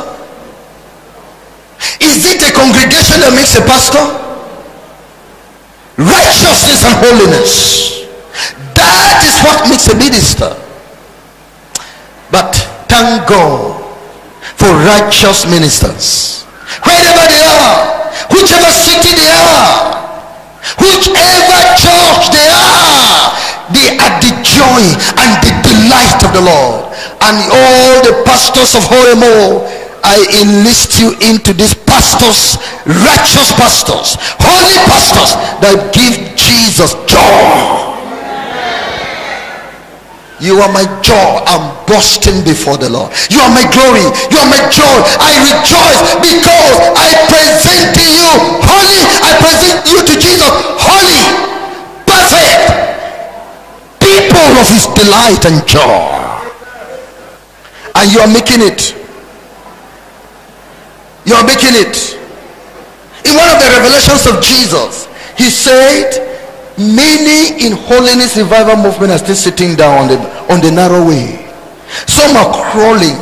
Is it a congregation that makes a pastor? Righteousness and holiness. That is what makes a minister. But thank God for righteous ministers. Wherever they are, whichever city they are, whichever church they are, they are the joy and the delight of the Lord. And all the pastors of Horemo, I enlist you into these pastors, righteous pastors, holy pastors that give Jesus joy. You are my joy. I'm bursting before the Lord. You are my glory. You are my joy. I rejoice because I present to you holy. I present you to Jesus holy, perfect people of his delight and joy. And you are making it. You are making it. In one of the revelations of Jesus, he said, many in holiness revival movement are still sitting down on the on the narrow way. Some are crawling.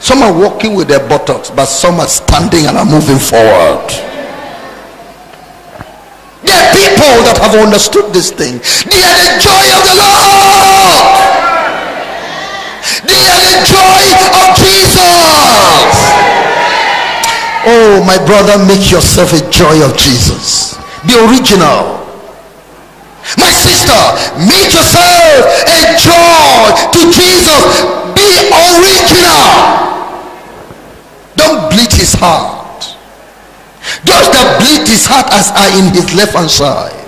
Some are walking with their buttocks but some are standing and are moving forward. There are people that have understood this thing. They are the joy of the lord. They are the joy of jesus. Oh my brother make yourself a joy of jesus. Be original my sister, make yourself a joy to Jesus. Be original. Don't bleed his heart. Those that bleed his heart as are in his left hand side.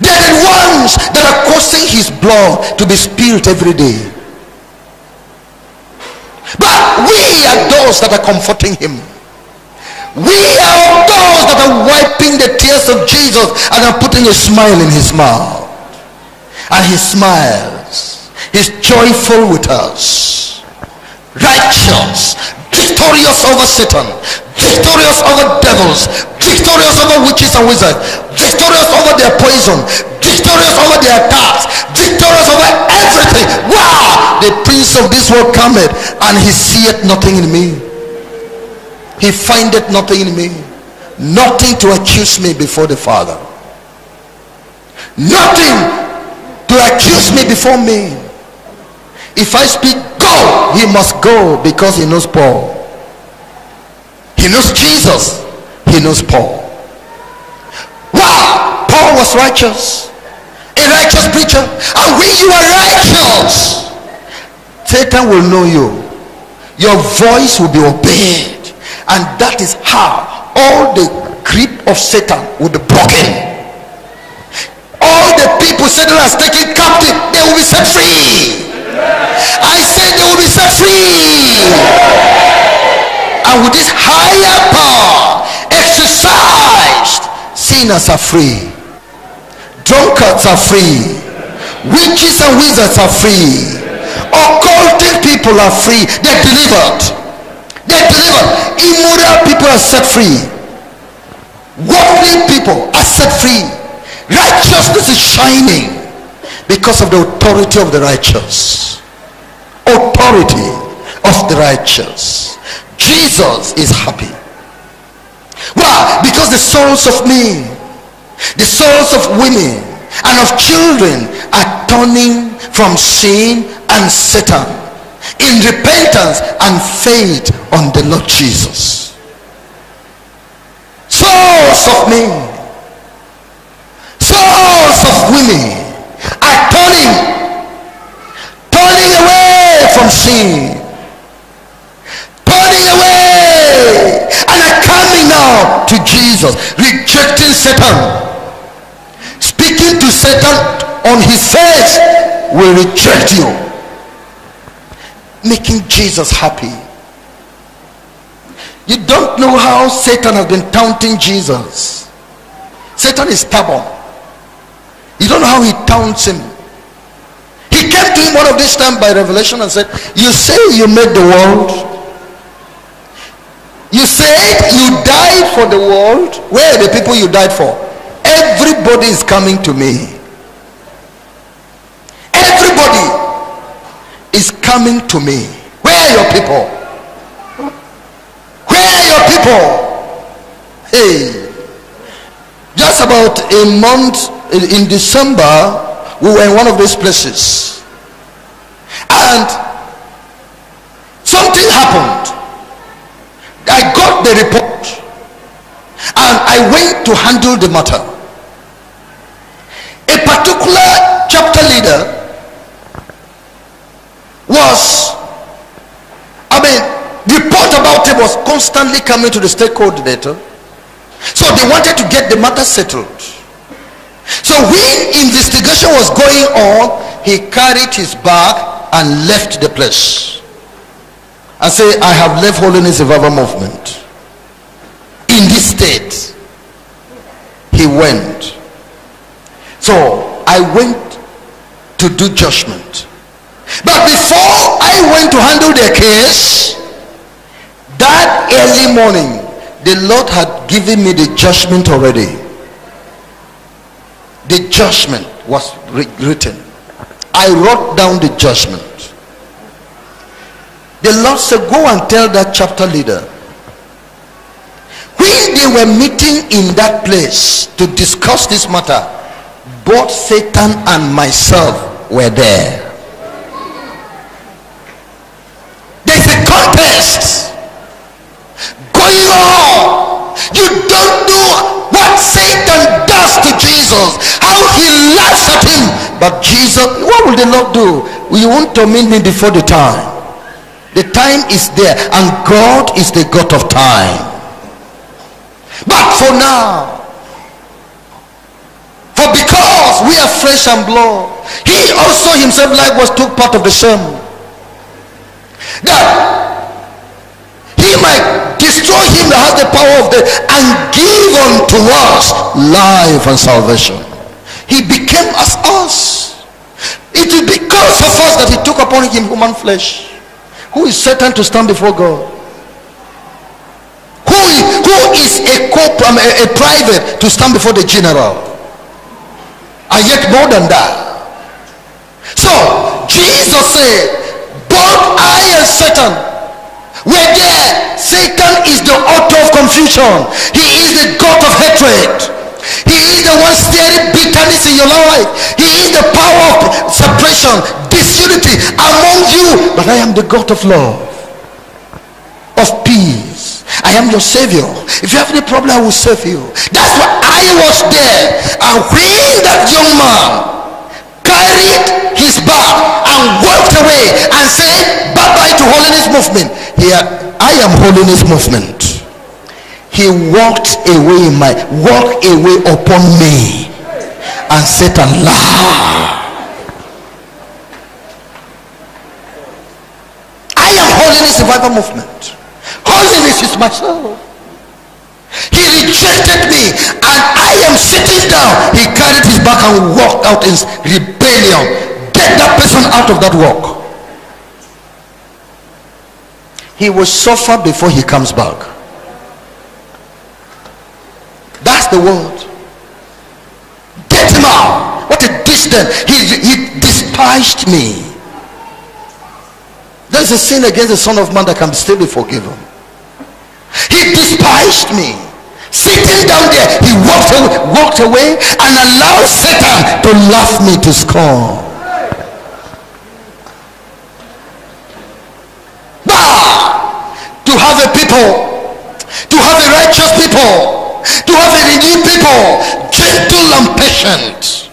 They are the ones that are causing his blood to be spilled every day. But we are those that are comforting him. We are those that are wiping the tears of Jesus and are putting a smile in his mouth. And he smiles. He's joyful with us. Righteous, victorious over Satan, victorious over devils, victorious over witches and wizards, victorious over their poison, victorious over their attacks, victorious over everything. Wow! The prince of this world cometh and he seeth nothing in me he findeth nothing in me. Nothing to accuse me before the father. Nothing to accuse me before me. If i speak go he must go because he knows paul. He knows jesus. He knows paul. Wow paul was righteous. A righteous preacher. And when you are righteous satan will know you. Your voice will be obeyed and that is how all the grip of satan will be broken all the people satan has taken captive they will be set free. I said they will be set free. And with this higher power exercised sinners are free. Drunkards are free. Witches and wizards are free. Occultic people are free. They're delivered they're delivered. Immoral people are set free. Worldly people are set free. Righteousness is shining because of the authority of the righteous. Authority of the righteous. Jesus is happy. Why? Because the souls of men, the souls of women, and of children are turning from sin and Satan in repentance and faith on the Lord Jesus. Souls of men, souls of women are turning, turning away from sin, turning away and are coming now to Jesus, rejecting Satan, speaking to Satan on his face will reject you making Jesus happy. You don't know how Satan has been taunting Jesus. Satan is stubborn. You don't know how he taunts him. He came to him one of this time by revelation and said, You say you made the world. You said you died for the world. Where are the people you died for? Everybody is coming to me. Everybody is coming to me. Where are your people? Where are your people? Hey, just about a month in December, we were in one of those places, and something happened. I got the report, and I went to handle the matter. A particular chapter leader was I mean, report about it was constantly coming to the state coordinator. So they wanted to get the matter settled. So when investigation was going on, he carried his bag and left the place. And say, I have left Holiness Revival Movement. In this state, he went. So I went to do judgment. But before I went to handle their case, that early morning, the Lord had given me the judgment already. The judgment was written. I wrote down the judgment. The Lord said, Go and tell that chapter leader. When they were meeting in that place to discuss this matter, both Satan and myself were there. There's a contest going on. You don't know what Satan does to Jesus, how he laughs at him. But Jesus, what will the Lord do? You won't torment me before the time. The time is there, and God is the God of time. But for now, for because we are flesh and blood, he also himself likewise took part of the sermon that he might destroy him that has the power of death and give unto us life and salvation. He became as us. It is because of us that he took upon him human flesh. Who is Satan to stand before God? Who is, who is a, co- um, a, a private to stand before the general? And yet more than that. So Jesus said, both I and Satan were there. Satan is the author of confusion. He is the God of hatred. He is the one stirring bitterness in your life. He is the power of separation, disunity among you. But I am the God of love, of peace. I am your savior. If you have any problem, I will save you. That's why I was there. And when that young man carried his bag and walked away and said bye-bye to holiness movement. Here i am holiness movement. He walked away my walked away upon me and satan laughed i am holiness revival movement. Holiness is myself he rejected me and I am sitting down. He carried his back and walked out in rebellion. Get that person out of that walk. He will suffer before he comes back. That's the word. Get him out. What a distance. He, he despised me. There's a sin against the Son of Man that can still be forgiven. He despised me. Sitting down there, he walked away, walked away and allowed Satan to laugh me to scorn. To have a people, to have a righteous people, to have a renewed people, gentle and patient,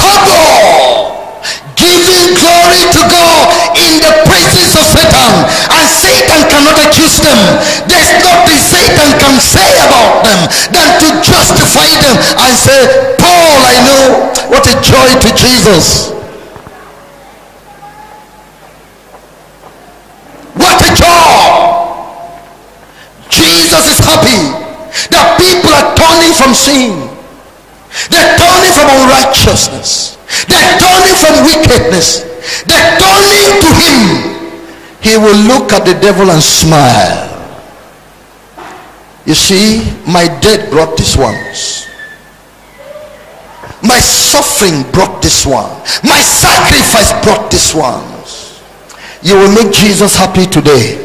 humble, giving glory to God in the presence of Satan, and Satan cannot accuse them. There's nothing Satan can say about them than to justify them and say, Paul, I know what a joy to Jesus. What a joy! Jesus is happy that people are turning from sin. They're turning from unrighteousness. They're turning from wickedness. They're turning to him, he will look at the devil and smile. You see, my death brought this ones. My suffering brought this one. My sacrifice brought this ones. You will make Jesus happy today.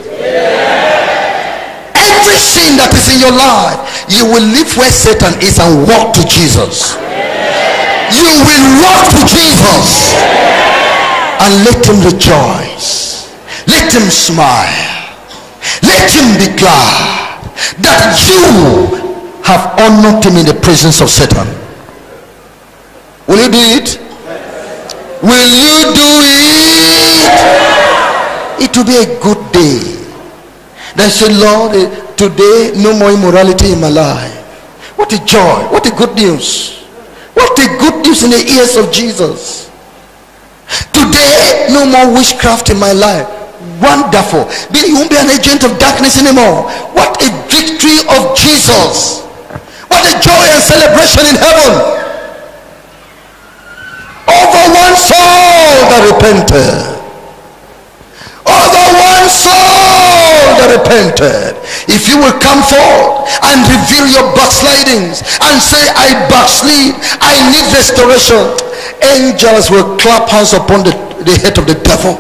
Every sin that is in your life, you will leave where Satan is and walk to Jesus. You will walk to Jesus and let him rejoice. Let him smile. Let him be glad that you have honored him in the presence of Satan. Will you do it? Will you do it? It will be a good day. Then say, Lord, eh, today no more immorality in my life. What a joy. What a good news. What a good news in the ears of Jesus. Today, no more witchcraft in my life. Wonderful. You won't be an agent of darkness anymore. What a victory of Jesus. What a joy and celebration in heaven. Over one soul that repented. Over one soul that repented. If you will come forward and reveal your backslidings and say, I backslid, I need restoration, angels will clap hands upon the, the head of the devil.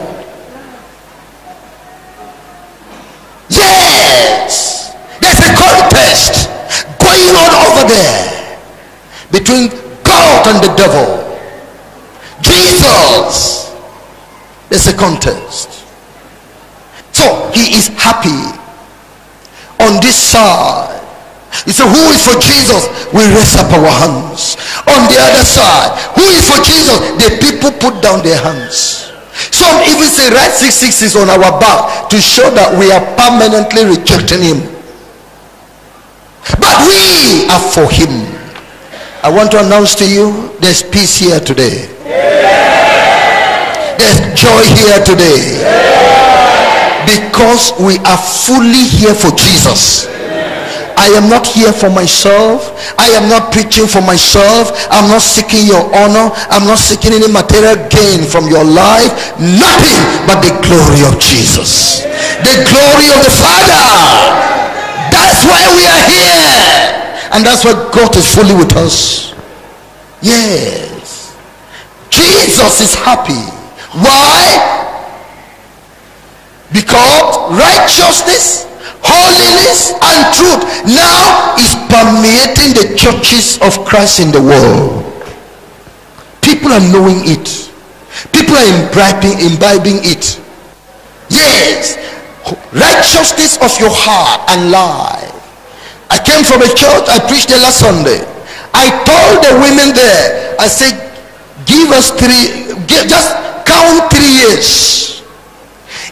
Yes, there's a contest going on over there between God and the devil. Jesus, there's a contest. So he is happy on this side. He said, Who is for Jesus? We raise up our hands. On the other side, who is for Jesus? The people put down their hands. Some even say, Write six sixes on our back to show that we are permanently rejecting him. But we are for him. I want to announce to you there's peace here today. There's joy here today because we are fully here for Jesus. I am not here for myself. I am not preaching for myself. I'm not seeking your honor. I'm not seeking any material gain from your life. Nothing but the glory of Jesus. The glory of the Father. That's why we are here. And that's why God is fully with us. Yes. Jesus is happy. Why? Because righteousness, holiness, and truth now is permeating the churches of Christ in the world. People are knowing it. People are imbibing, imbibing it. Yes, righteousness of your heart and life. I came from a church, I preached there last Sunday. I told the women there, I said, give us three, give, just count three years.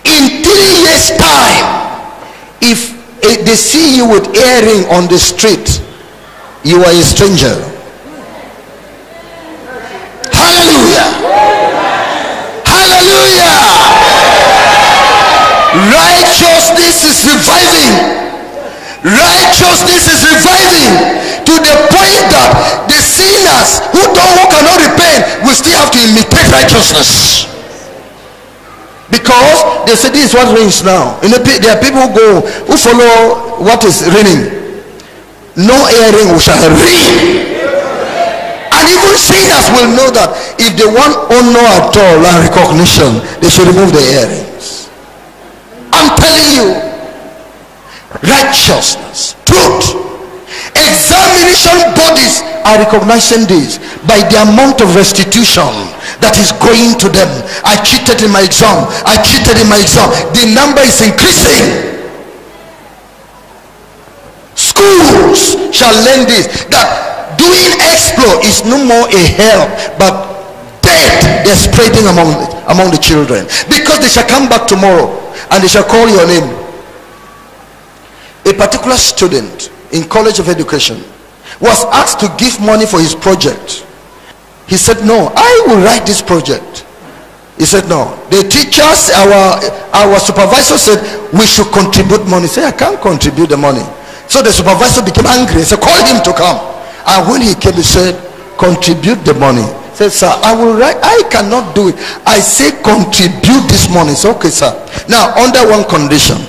In three years' time, if eh, they see you with earring on the street, you are a stranger. Hallelujah. Hallelujah. Righteousness is reviving. Righteousness is reviving to the point that the sinners who don't who cannot repent will still have to imitate righteousness. Because they say this is what rains now. You there are people who go who follow what is raining. No earring shall rain. And even sinners will know that if they want honor at all and recognition, they should remove the earrings. I'm telling you, righteousness, truth, examination bodies are recognizing this by the amount of restitution that is going to them. I cheated in my exam. I cheated in my exam. The number is increasing. Schools shall learn this that doing exploit is no more a help but death they're spreading among among the children because they shall come back tomorrow and they shall call your name a particular student in college of education was asked to give money for his project he said no i will write this project he said no the teachers our our supervisor said we should contribute money he said i can't contribute the money so the supervisor became angry he said call him to come and when he came he said contribute the money Said sir, I will write. I cannot do it. I say contribute this money. It's okay, sir. Now, under one condition.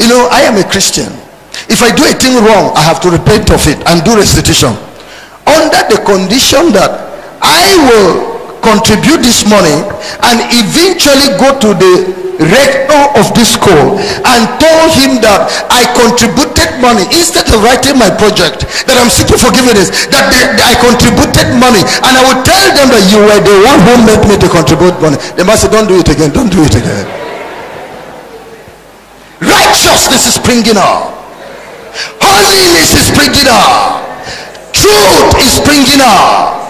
You know, I am a Christian. If I do a thing wrong, I have to repent of it and do restitution. Under the condition that I will contribute this money and eventually go to the rector of this school and told him that I contributed money. Instead of writing my project that I'm seeking forgiveness that they, I contributed money and I would tell them that you were the one who made me to contribute money. They must say don't do it again don't do it again. Righteousness is springing up. Holiness is springing up. Truth is springing up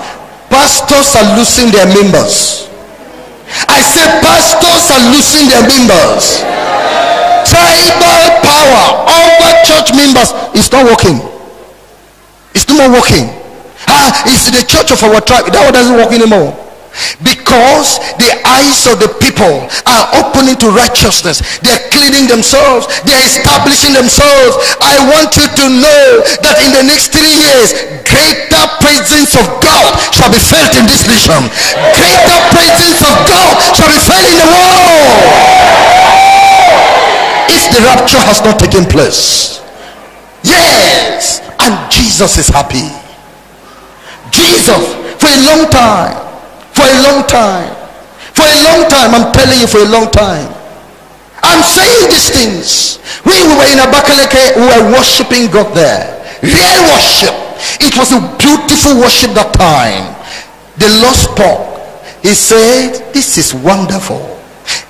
pastors are losing their members. I say pastors are losing their members. Tribal power over church members is not working. It's no more working. Ah it's the church of our tribe. That one doesn't work anymore because the eyes of the people are opening to righteousness. They're cleaning themselves. They're establishing themselves. I want you to know that in the next three years greater presence of god shall be felt in this nation. Greater presence of god shall be felt in the world. If the rapture has not taken place yes and jesus is happy. Jesus for a long time for a long time. For a long time i'm telling you for a long time. I'm saying these things. We, we were in Abakaliki we were worshiping god there real worship it was a beautiful worship that time. The lord spoke. He said this is wonderful.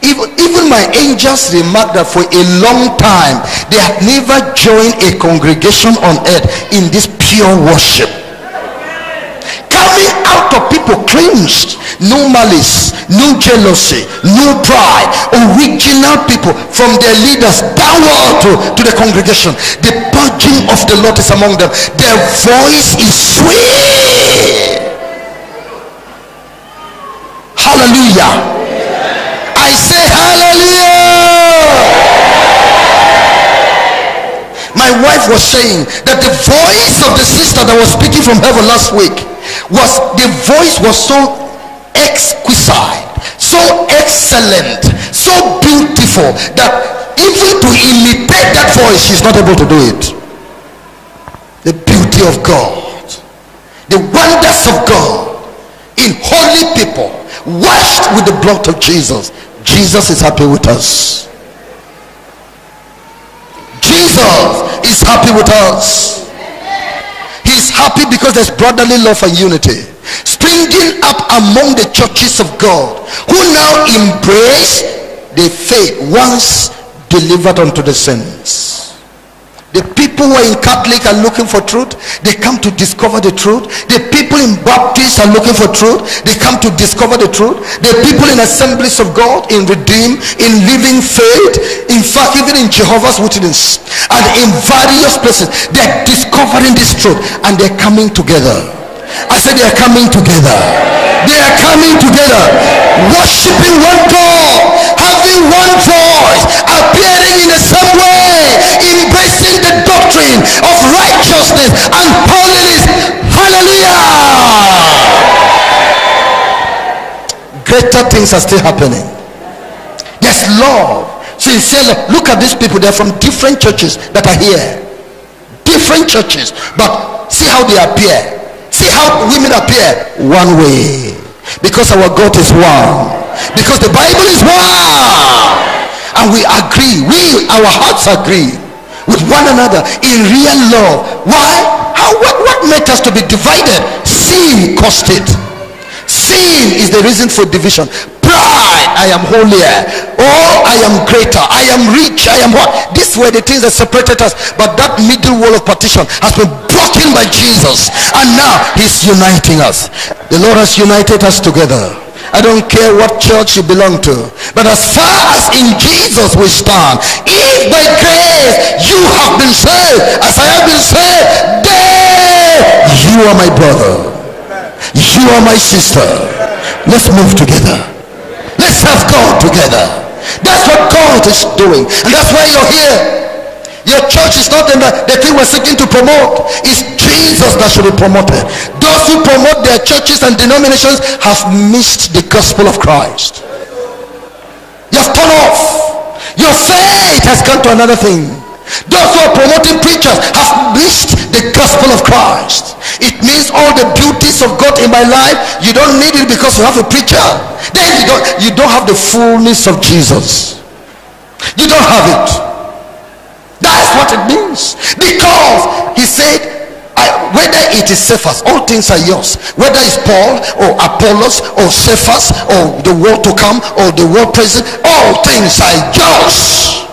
Even, even my angels remarked that for a long time they had never joined a congregation on earth in this pure worship coming out of people cleansed no malice no jealousy no pride original people from their leaders downward to, to the congregation. The purging of the lord is among them. Their voice is sweet. Hallelujah. I say hallelujah. My wife was saying that the voice of the sister that was speaking from heaven last week was the voice was so exquisite so excellent so beautiful that even to imitate that voice she's not able to do it. The beauty of god the wonders of god in holy people washed with the blood of jesus. Jesus is happy with us. Jesus is happy with us he's happy because there's brotherly love and unity springing up among the churches of god who now embrace the faith once delivered unto the saints the people who are in Catholic are looking for truth. They come to discover the truth. The people in Baptist are looking for truth. They come to discover the truth. The people in Assemblies of God, in Redeem, in Living Faith, in fact, even in Jehovah's Witness, and in various places, they're discovering this truth and they're coming together. I said they are coming together. They are coming together, worshiping one God, having one voice, appearing in the same way, embracing the doctrine of righteousness and holiness. Hallelujah! Greater things are still happening. There's love, sincere love. Look at these people, they're from different churches that are here. Different churches, but see how they appear. See how women appear one way because our God is one. Because the Bible is one. And we agree. We our hearts agree with one another in real love. Why? How what, what made us to be divided? Sin caused it. Sin is the reason for division i am holier oh i am greater i am rich i am what these were the things that separated us but that middle wall of partition has been broken by jesus and now he's uniting us the lord has united us together I don't care what church you belong to. But as far as in Jesus we stand, if by grace you have been saved, as I have been saved, then you are my brother. You are my sister. Let's move together. Have God together. That's what God is doing. And that's why you're here. Your church is not the, the thing we're seeking to promote. It's Jesus that should be promoted. Those who promote their churches and denominations have missed the gospel of Christ. You have turned off. Your faith has gone to another thing. Those who are promoting preachers have missed the gospel of Christ. It means all the beauties of God in my life, you don't need it because you have a preacher. Then you don't you don't have the fullness of Jesus. You don't have it. That's what it means. Because he said, I, whether it is Cephas, all things are yours. Whether it's Paul or Apollos or Cephas or the world to come or the world present, all things are yours.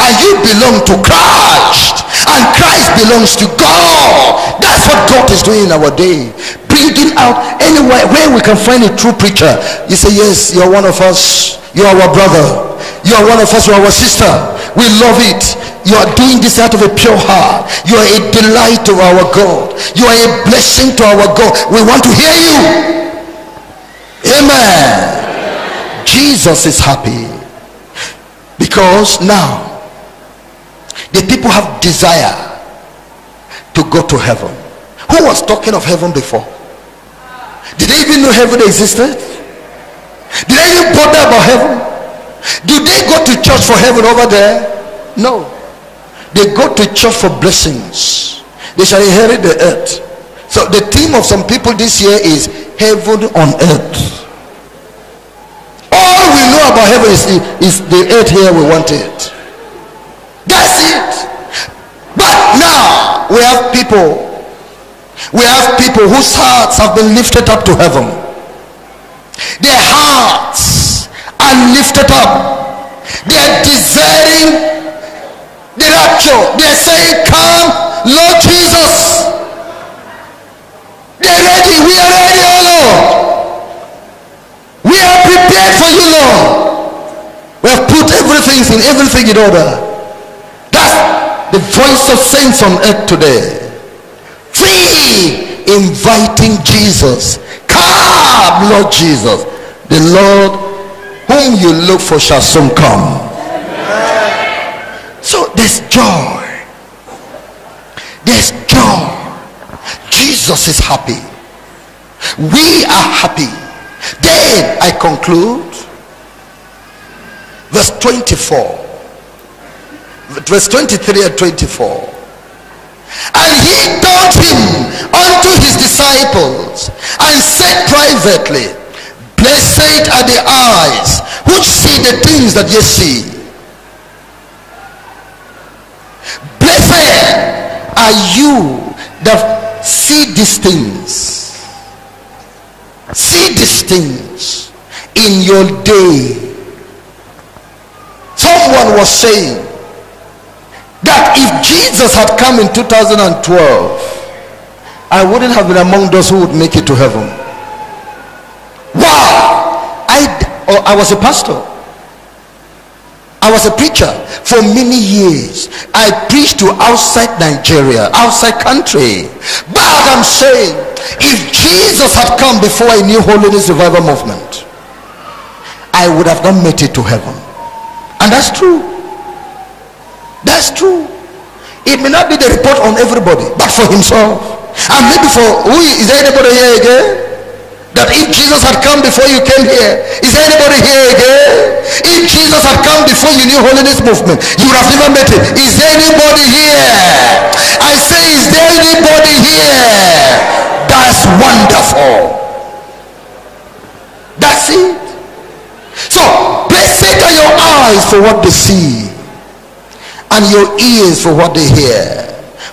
And you belong to Christ. And Christ belongs to God. That's what God is doing in our day. Bringing out anywhere where we can find a true preacher. You say, Yes, you're one of us. You're our brother. You are one of us. You're our sister. We love it. You are doing this out of a pure heart. You are a delight to our God. You are a blessing to our God. We want to hear you. Amen. Jesus is happy because now the people have desire to go to heaven. Who was talking of heaven before? Did they even know heaven existed? Did they even bother about heaven? Do they go to church for heaven over there? No. They go to church for blessings. They shall inherit the earth. So the theme of some people this year is heaven on earth. All we know about heaven is, is the earth here we want it. That's it. But now we have people. We have people whose hearts have been lifted up to heaven. Their hearts are lifted up. They are desiring the rapture. They are saying, Come, Lord Jesus. They are ready. We are ready, oh Lord. We are prepared for you, Lord. We have put everything in everything in order. That's the voice of saints on earth today. Free inviting Jesus. Come, Lord Jesus. The Lord whom you look for shall soon come. So there's joy. There's joy. Jesus is happy. We are happy. Then I conclude. Verse 24. Verse 23 and 24. And he taught him unto his disciples and said privately, Blessed are the eyes which see the things that ye see. Blessed are you that see these things. See these things in your day. Someone was saying that if Jesus had come in 2012, I wouldn't have been among those who would make it to heaven. Wow! I, oh, I was a pastor. I was a preacher for many years. I preached to outside Nigeria, outside country. But I'm saying, if Jesus had come before I knew Holiness Revival Movement, I would have not made it to heaven. And that's true. That's true. It may not be the report on everybody, but for himself. And maybe for who is there anybody here again? That if Jesus had come before you came here, is there anybody here again? If Jesus had come before you knew holiness movement, you would have never met it. Is there anybody here? I say, is there anybody here? That's wonderful. That's it. So blessed are your eyes for what they see and your ears for what they hear.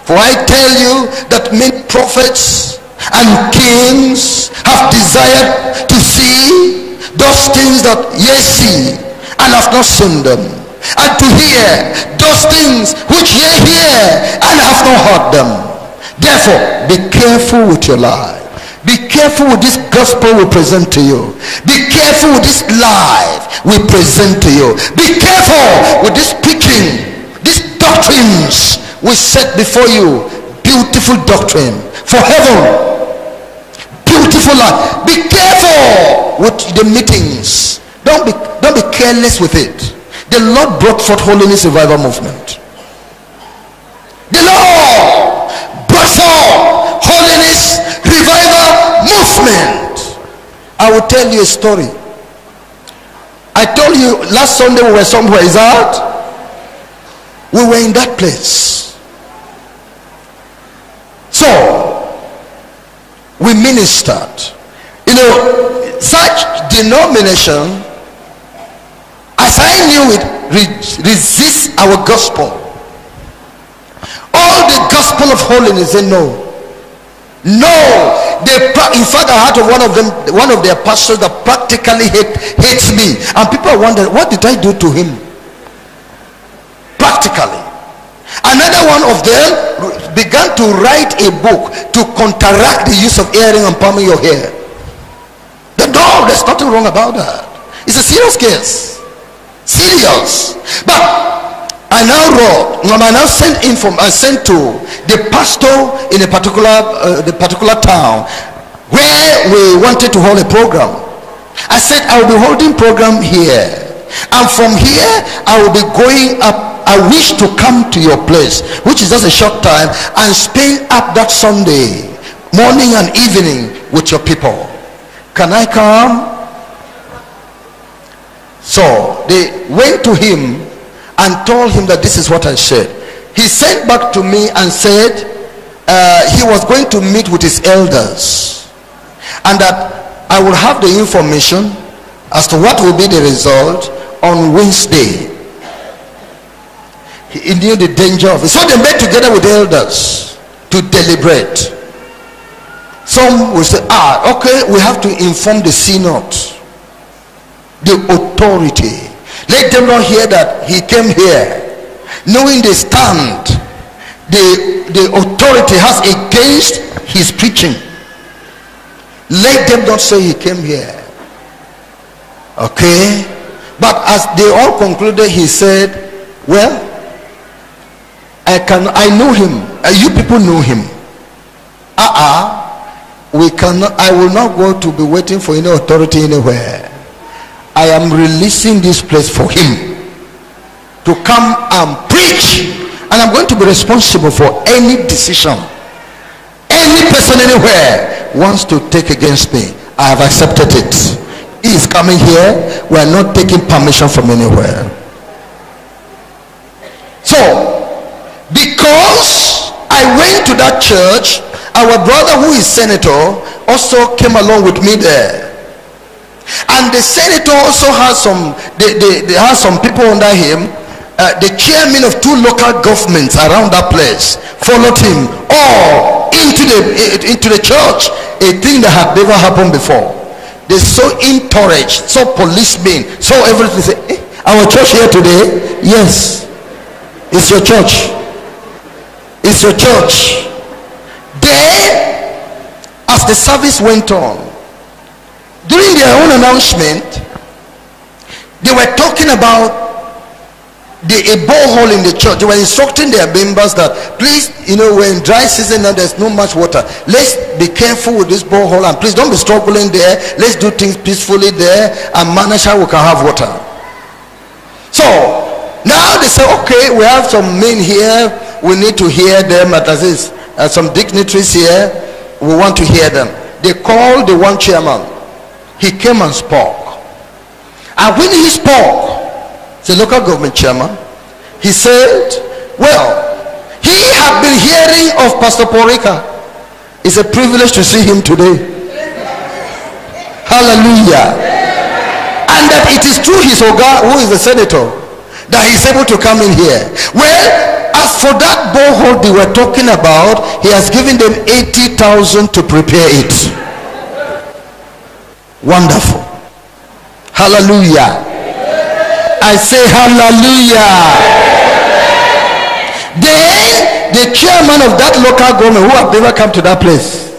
For I tell you that many prophets and kings have desired to see those things that ye see and have not seen them, and to hear those things which ye hear and have not heard them. Therefore, be careful with your life. Be careful with this gospel we present to you. Be careful with this life we present to you. Be careful with this these doctrines we set before you. Beautiful doctrine for heaven. Beautiful life. Be careful with the meetings. Don't be don't be careless with it. The lord brought forth holiness revival movement. The lord brought forth holiness revival movement. I will tell you a story. I told you last sunday we were somewhere is that we were in that place. So we ministered. You know, such denomination, as I knew it, re- resists our gospel. All the gospel of holiness, they know. No, they pra- in fact I heard of one of them, one of their pastors that practically hate, hates me, and people wonder what did I do to him? Practically, another one of them began to write a book to counteract the use of earring and palming your hair. The no, there's nothing wrong about that. It's a serious case, serious. But I now wrote, I now sent in from I sent to the pastor in a particular, uh, the particular town where we wanted to hold a program. I said I will be holding program here, and from here I will be going up. I wish to come to your place, which is just a short time, and spend up that Sunday morning and evening with your people. Can I come? So they went to him and told him that this is what I said. He sent back to me and said uh, he was going to meet with his elders and that I will have the information as to what will be the result on Wednesday. He knew the danger of it. So they met together with the elders to deliberate. Some will say, ah, okay, we have to inform the synod, the authority. Let them not hear that he came here, knowing the stand the, the authority has against his preaching. Let them not say he came here. Okay? But as they all concluded, he said, Well, I can I know him. Uh, you people know him. Uh-uh. We cannot I will not go to be waiting for any authority anywhere. I am releasing this place for him to come and preach. And I'm going to be responsible for any decision any person anywhere wants to take against me. I have accepted it. He is coming here. We are not taking permission from anywhere. So, because I went to that church, our brother who is senator also came along with me there and the senator also has some they, they, they have some people under him uh, the chairman of two local governments around that place followed him all into the into the church a thing that had never happened before they so encouraged so policemen so everything. Say eh, our church here today? Yes. It's your church. It's your church. Then as the service went on during their own announcement they were talking about the a borehole in the church. They were instructing their members that please you know we're in dry season now, there's not much water. Let's be careful with this borehole and please don't be struggling there. Let's do things peacefully there and manage how we can have water. So now they say okay we have some men here. We need to hear them. At this uh, some dignitaries here. We want to hear them. They called the one chairman. He came and spoke. And when he spoke the local government chairman he said well he had been hearing of pastor Paul Rika it's a privilege to see him today. Hallelujah. And that it is through his oga who is the senator that he's able to come in here. Well as for that borehole they were talking about he has given them 80,000 to prepare it. Wonderful. Hallelujah I say hallelujah. Then the chairman of that local government who have never come to that place,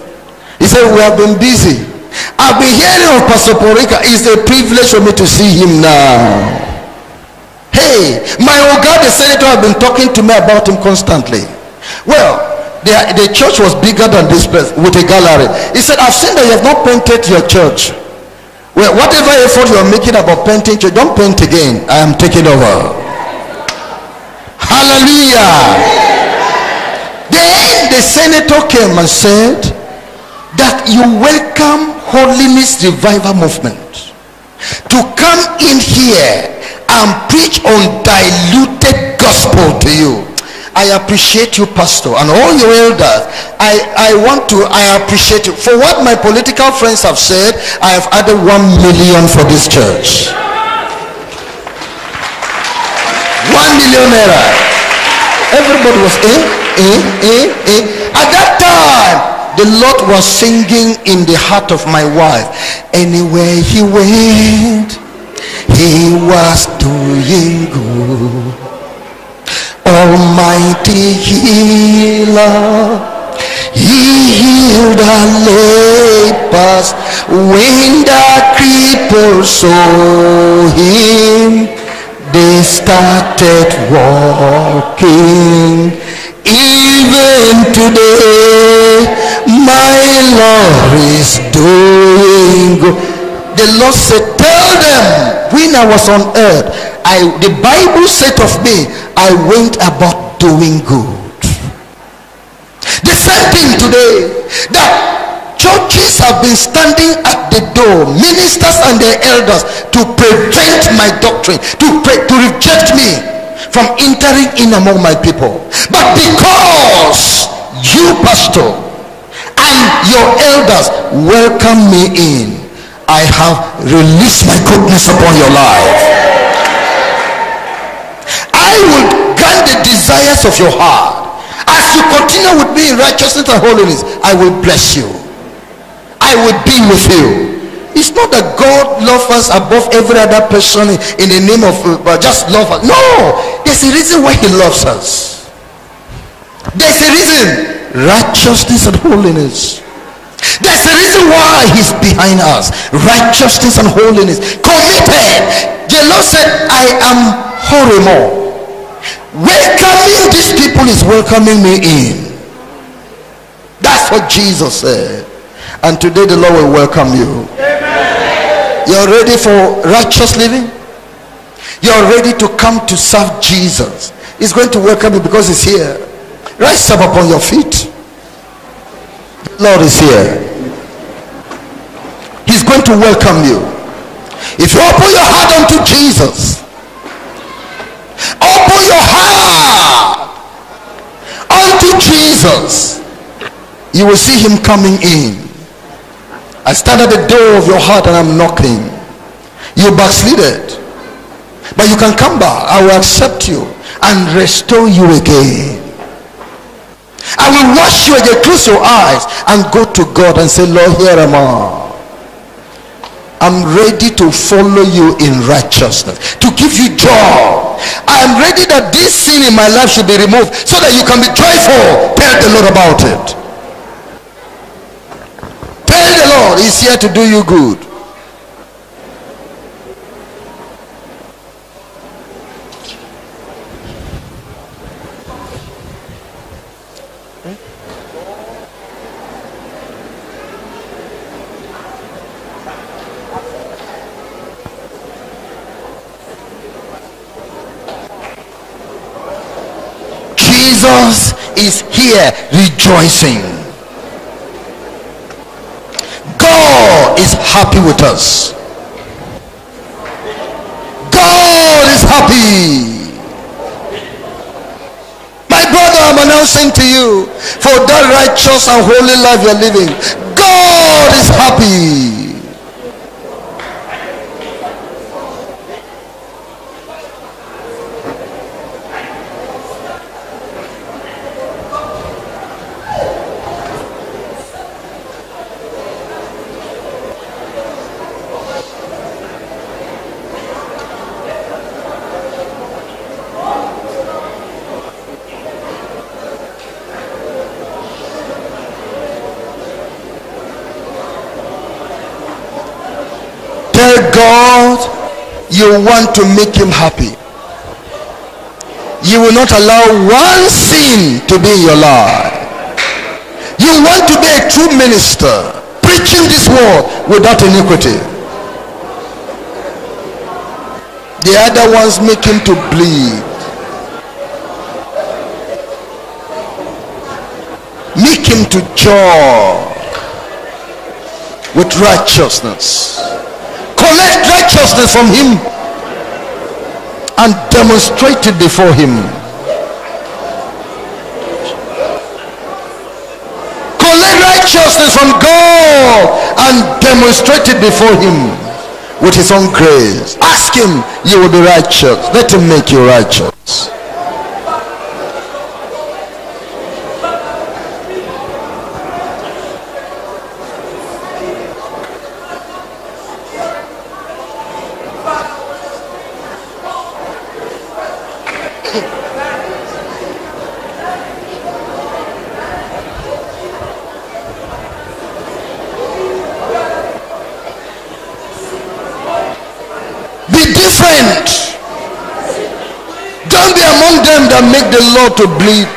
he said, We have been busy. I've been hearing of Pastor Paul Rika. It's a privilege for me to see him now. Hey, my Oga, the senator, have been talking to me about him constantly. Well, the, the church was bigger than this place with a gallery. He said, I've seen that you have not painted your church. Well, whatever effort you are making about painting don't paint again. I am taking over. Hallelujah. Then the senator came and said that you welcome holiness revival movement to come in here and preach undiluted gospel to you I appreciate you, Pastor, and all your elders. I, I want to, I appreciate you. For what my political friends have said, I have added one million for this church. One million naira. Everybody was eh, eh, eh, eh. At that time, the Lord was singing in the heart of my wife. Anywhere he went, he was doing good. Almighty healer, he healed our lepers when the creepers saw him. They started walking. Even today, my Lord is doing good. The Lord said, Tell them when I was on earth, I the Bible said of me, I went about doing good. The same thing today that churches have been standing at the door, ministers and their elders, to prevent my doctrine, to pre- to reject me from entering in among my people. But because you, pastor, and your elders welcome me in, I have released my goodness upon your life. I will grant the desires of your heart. As you continue with me in righteousness and holiness, I will bless you. I will be with you. It's not that God loves us above every other person in the name of uh, just love us. No, there's a reason why He loves us. There's a reason. Righteousness and holiness. There's a reason why He's behind us. Righteousness and holiness. Committed. The Lord said, I am horrible welcoming these people is welcoming me in. That's what jesus said. And today the lord will welcome you. You're ready for righteous living? You're ready to come to serve jesus. He's going to welcome you because he's here. Rise up upon your feet. The lord is here. He's going to welcome you. If you open your heart unto jesus open your heart unto Jesus, you will see him coming in. I stand at the door of your heart and I'm knocking. You backslided. But you can come back. I will accept you and restore you again. I will wash you again. Close your eyes and go to God and say, Lord, here am I. I'm ready to follow you in righteousness, to give you joy. I'm ready that this sin in my life should be removed so that you can be joyful. Tell the Lord about it. Tell the Lord He's here to do you good. Jesus is here rejoicing. God is happy with us. God is happy. My brother, I'm announcing to you for that righteous and holy life you're living, God is happy. Tell God you want to make him happy. You will not allow one sin to be in your life. You want to be a true minister, preaching this word without iniquity. The other ones make him to bleed. Make him to jaw. with righteousness. Collect righteousness from him and demonstrated before him. Collect righteousness from God and demonstrate it before him with his own grace. Ask him, you will be righteous. Let him make you righteous. Be different. Don't be among them that to bleed.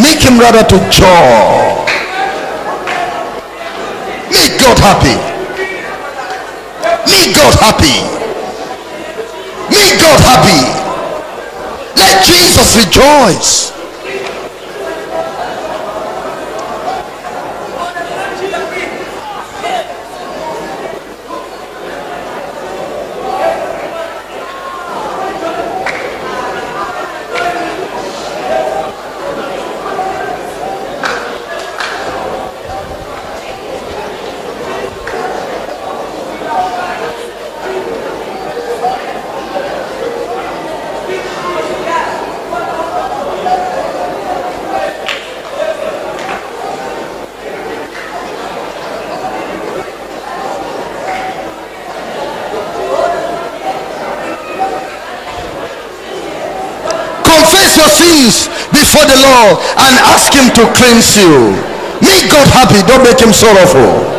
Make him rather to jaw. Make God happy. Make God happy. Make God happy. Let Jesus rejoice. confess your sins before the Lord and ask him to cleanse you. Make God happy, don't make him sorrowful.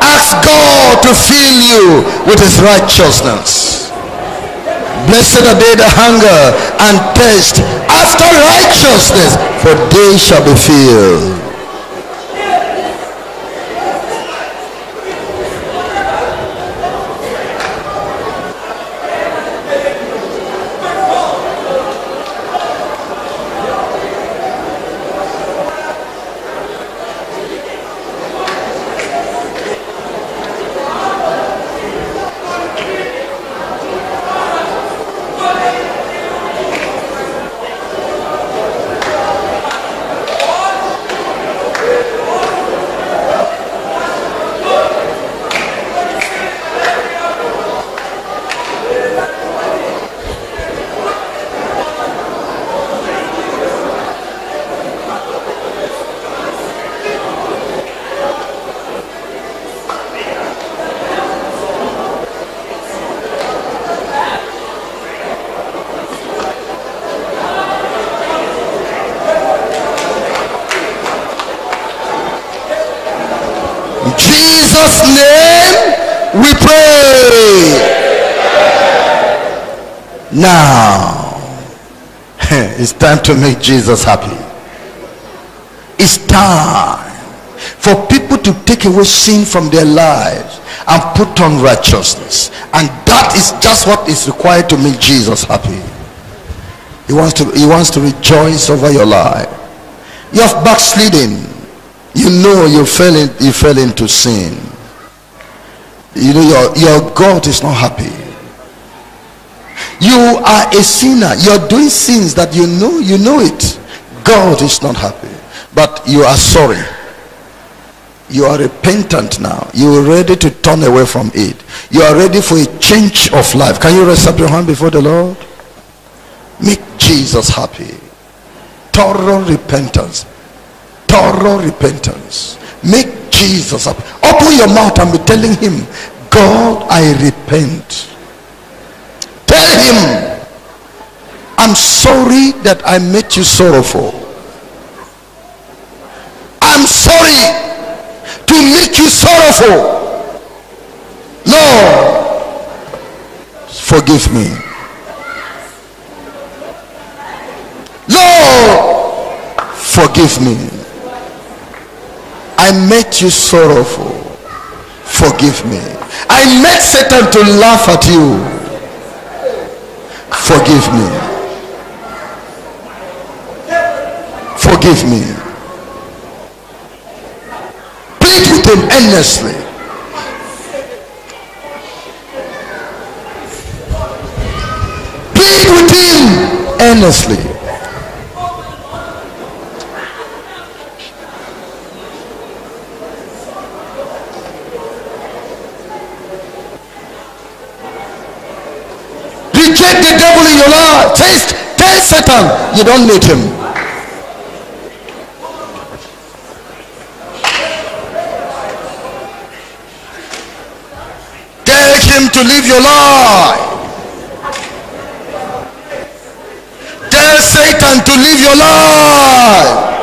Ask God to fill you with his righteousness. Blessed are they that hunger and thirst after righteousness, for they shall be filled. In Jesus' name we Now, it's time to make Jesus happy. It's time for people to take away sin from their lives and put on righteousness. And that is just what is required to make Jesus happy. He wants to, he wants to rejoice over your life. You have backslidden. You know you fell in, you fell into sin. You know your, your God is not happy. You are a sinner. You're doing sins that you know, you know it. God is not happy. But you are sorry. You are repentant now. You are ready to turn away from it. You are ready for a change of life. Can you raise up your hand before the Lord? Make Jesus happy. Thorough repentance. Thorough repentance. Make Jesus happy. Open your mouth and be telling him, God, I repent. Tell him, I'm sorry that I made you sorrowful. I'm sorry to make you sorrowful. Lord, forgive me. Lord, forgive me. I made you sorrowful. Forgive me. I made Satan to laugh at you. Forgive me. Forgive me. Plead with him endlessly. Plead with him endlessly. Reject the devil in your life. Taste, you don't need him. Tell him to live your life. Tell Satan to live your life.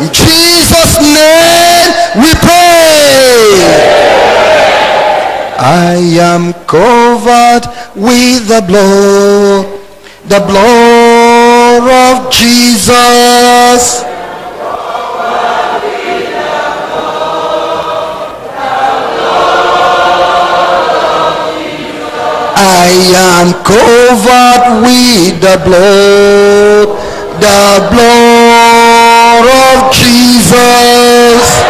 In Jesus' name we pray. I am covered with the blood, the blood of Jesus. I am covered with the blood, the blood of Jesus.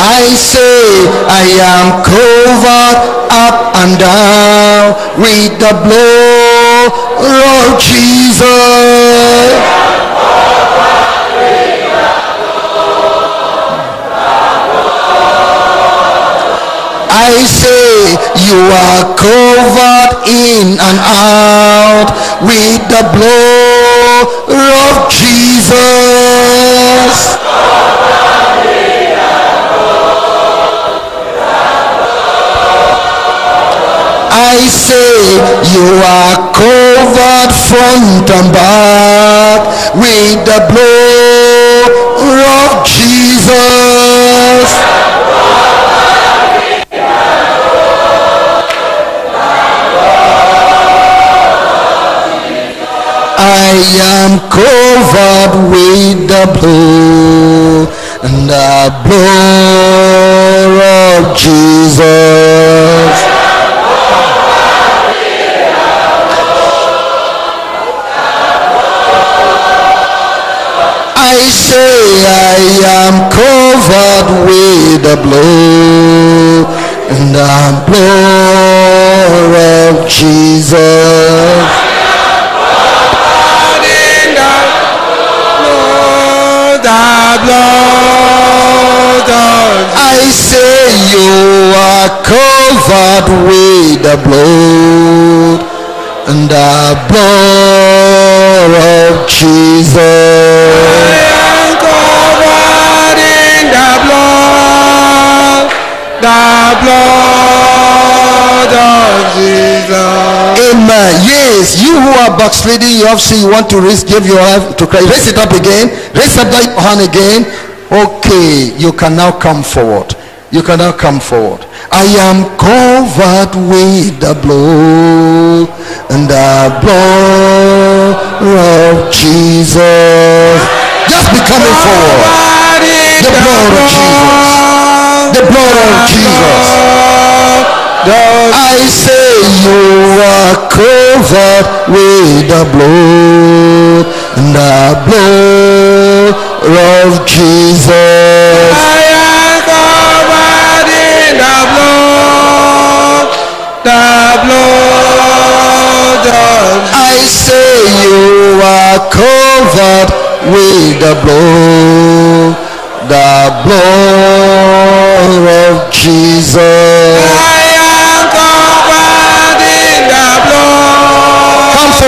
I say I am covered up and down with the blood of Jesus. I say you are covered in and out with the blood of Jesus. I say you are covered front and back with the blood of Jesus. Am covered with the blood and the blood of Jesus. I say I am covered with the blood and the blood of Jesus. The blood of I say you are covered with the blood and the blood of Jesus. I am covered in the blood, the blood of Jesus. Amen. Yes, you who are backsliding, you have seen you want to raise, give your life to Christ. Raise it up again. Raise up that hand again. Okay, you can now come forward. You can now come forward. I am covered with the blood and the blood of Jesus. Just be coming forward. The blood of Jesus. The blood of Jesus. I say you are covered with the blood the blood of Jesus. I am covered in the blood, the blood of I say you are covered with the blood, the blood of Jesus. I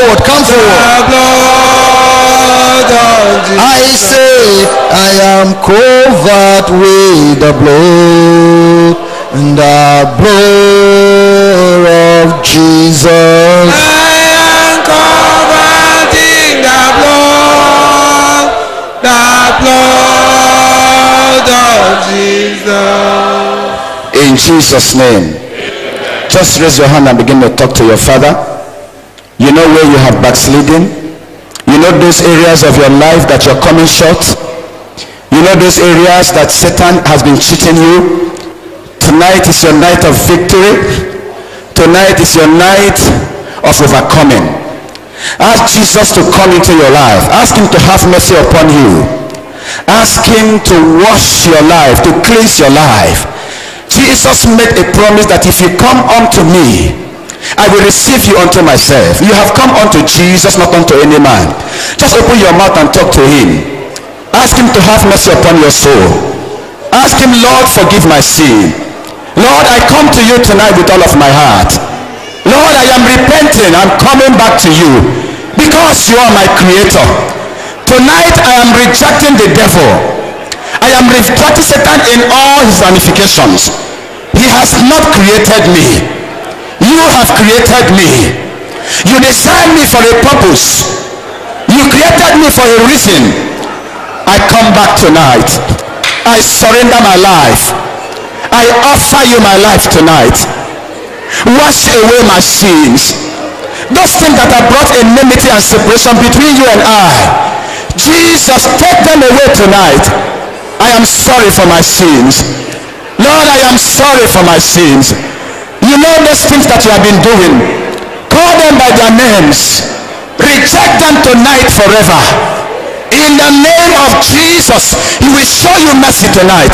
forward, come forward. the blood of Jesus. I say I am covered with the blood, the blood of Jesus. I am covered in the blood, the blood of Jesus. In Jesus' name. Just raise your hand and begin to talk to your father. You know where you have backslidden. You know those areas of your life that you're coming short. You know those areas that Satan has been cheating you. Tonight is your night of victory. Tonight is your night of overcoming. Ask Jesus to come into your life. Ask him to have mercy upon you. Ask him to wash your life, to cleanse your life. Jesus made a promise that if you come unto me, I will receive you unto myself. You have come unto Jesus, not unto any man. Just open your mouth and talk to him. Ask him to have mercy upon your soul. Ask him, Lord, forgive my sin. Lord, I come to you tonight with all of my heart. Lord, I am repenting. I'm coming back to you because you are my creator. Tonight I am rejecting the devil. I am rejecting Satan in all his ramifications. He has not created me. You have created me. You designed me for a purpose. You created me for a reason. I come back tonight. I surrender my life. I offer you my life tonight. Wash away my sins. Those things that have brought enmity and separation between you and I. Jesus, take them away tonight. I am sorry for my sins. Lord, I am sorry for my sins. You know those things that you have been doing. Call them by their names. Reject them tonight forever. In the name of Jesus, he will show you mercy tonight.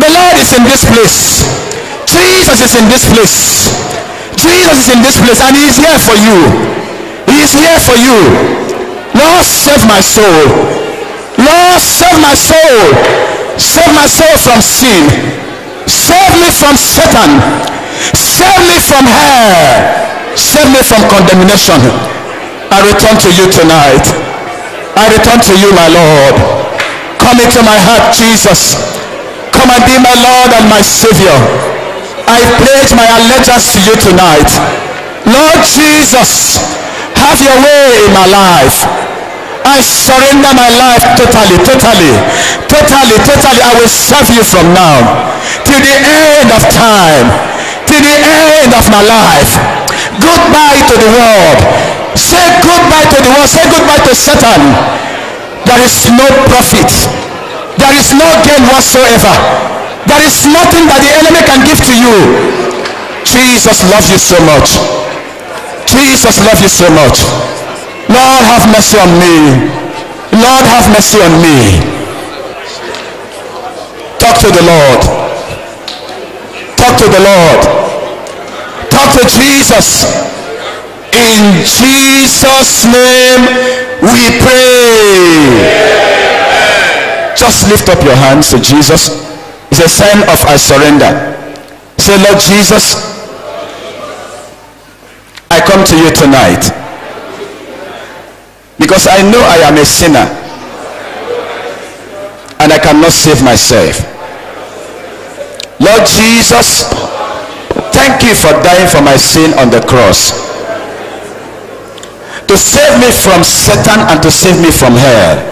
The Lord is in this place. Jesus is in this place. Jesus is in this place and he is here for you. He is here for you. Lord, save my soul. Lord, save my soul. Save my soul from sin. Save me from Satan. Save me from hell. Save me from condemnation. I return to you tonight. I return to you, my Lord. Come into my heart, Jesus. Come and be my Lord and my Savior. I pledge my allegiance to you tonight. Lord Jesus, have your way in my life. I surrender my life totally, totally, totally, totally. I will serve you from now till the end of time, till the end of my life. Goodbye to the world. Say goodbye to the world. Say goodbye to Satan. There is no profit. There is no gain whatsoever. There is nothing that the enemy can give to you. Jesus loves you so much. Jesus loves you so much. Lord, have mercy on me. Lord, have mercy on me. Talk to the Lord. Talk to the Lord. Talk to Jesus. In Jesus' name we pray. Just lift up your hands to Jesus. It's a sign of I surrender. Say, Lord Jesus, I come to you tonight because I know I am a sinner and I cannot save myself. Lord Jesus, thank you for dying for my sin on the cross. To save me from Satan and to save me from hell.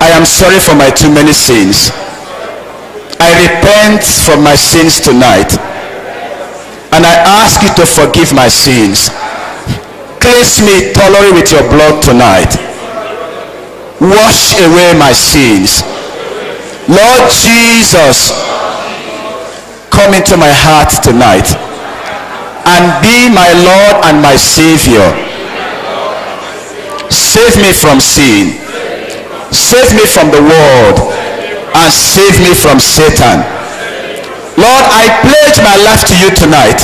I am sorry for my too many sins. I repent for my sins tonight. And I ask you to forgive my sins. Cleanse me thoroughly with your blood tonight. Wash away my sins. Lord Jesus, come into my heart tonight and be my Lord and my Savior. Save me from sin. Save me from the world and save me from Satan. Lord, I pledge my life to you tonight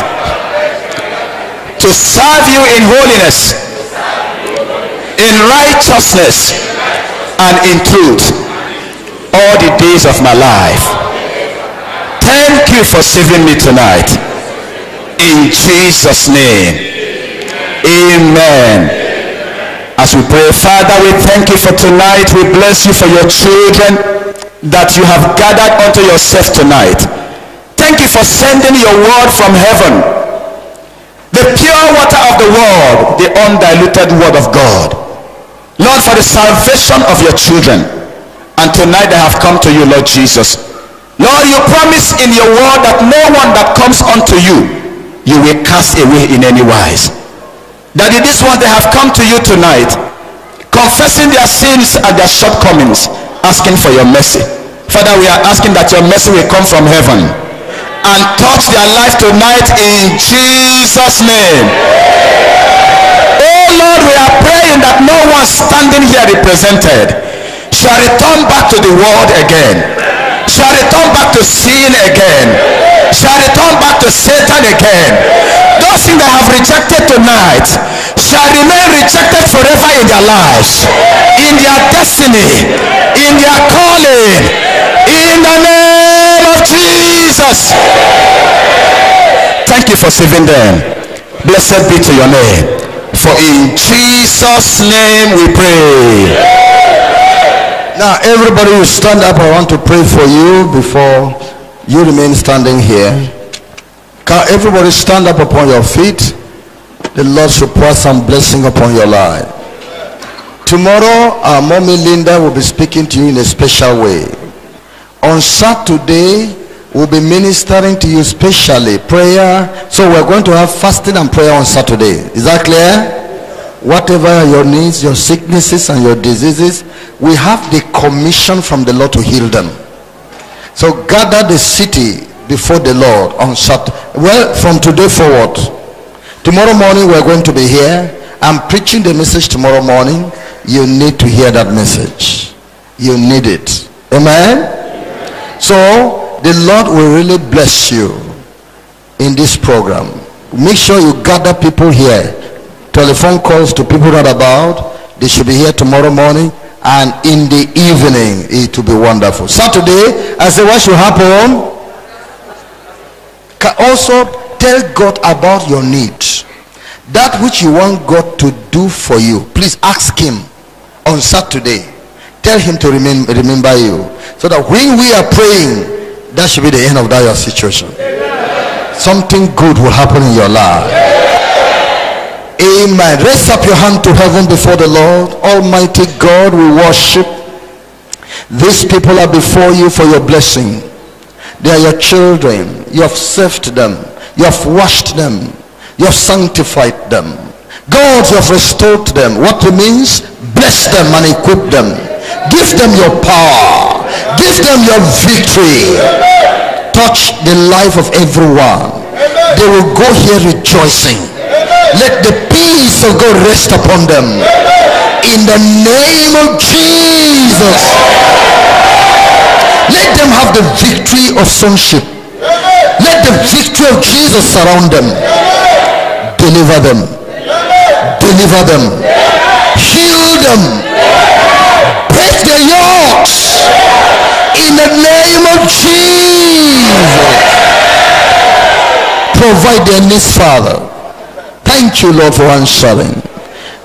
to serve you in holiness, in righteousness, and in truth all the days of my life. Thank you for saving me tonight. In Jesus' name. Amen. As we pray, Father, we thank you for tonight. We bless you for your children that you have gathered unto yourself tonight. Thank you for sending your word from heaven. The pure water of the world, the undiluted word of God. Lord, for the salvation of your children. And tonight they have come to you, Lord Jesus. Lord, you promise in your word that no one that comes unto you, you will cast away in any wise. That in this one they have come to you tonight, confessing their sins and their shortcomings, asking for your mercy. Father, we are asking that your mercy will come from heaven and touch their life tonight in Jesus' name. Oh Lord, we are praying that no one standing here represented shall return back to the world again, shall return back to sin again, shall return back to Satan again. Those things they have rejected tonight shall remain rejected forever in their lives, in their destiny, in their calling, in the name of Jesus. Thank you for saving them. Blessed be to your name. For in Jesus' name we pray. Now, everybody will stand up. I want to pray for you before you remain standing here. Can everybody stand up upon your feet? The Lord should pour some blessing upon your life. Tomorrow, our mommy Linda will be speaking to you in a special way. On Saturday, we'll be ministering to you specially prayer. So we're going to have fasting and prayer on Saturday. Is that clear? Whatever your needs, your sicknesses and your diseases, we have the commission from the Lord to heal them. So gather the city before the Lord on Saturday. Well, from today forward, tomorrow morning we're going to be here. I'm preaching the message tomorrow morning. You need to hear that message. You need it. Amen. So the Lord will really bless you in this program. Make sure you gather people here. Telephone calls to people not about. They should be here tomorrow morning and in the evening it will be wonderful. Saturday, I say what should happen? Also tell God about your needs. That which you want God to do for you, please ask him on Saturday. Tell him to remember, remember you. So that when we are praying, that should be the end of that your situation. Something good will happen in your life. Amen. Raise up your hand to heaven before the Lord. Almighty God, we worship. These people are before you for your blessing. They are your children. You have saved them. You have washed them. You have sanctified them. God, you have restored them. What remains? Bless them and equip them. Give them your power. Give them your victory. Touch the life of everyone. They will go here rejoicing. Let the peace of God rest upon them. In the name of Jesus. Let them have the victory of sonship. Let the victory of Jesus surround them. Deliver them. Deliver them. Heal them. Break their yokes. In the name of Jesus. Provide their needs, Father. Thank you, Lord, for answering.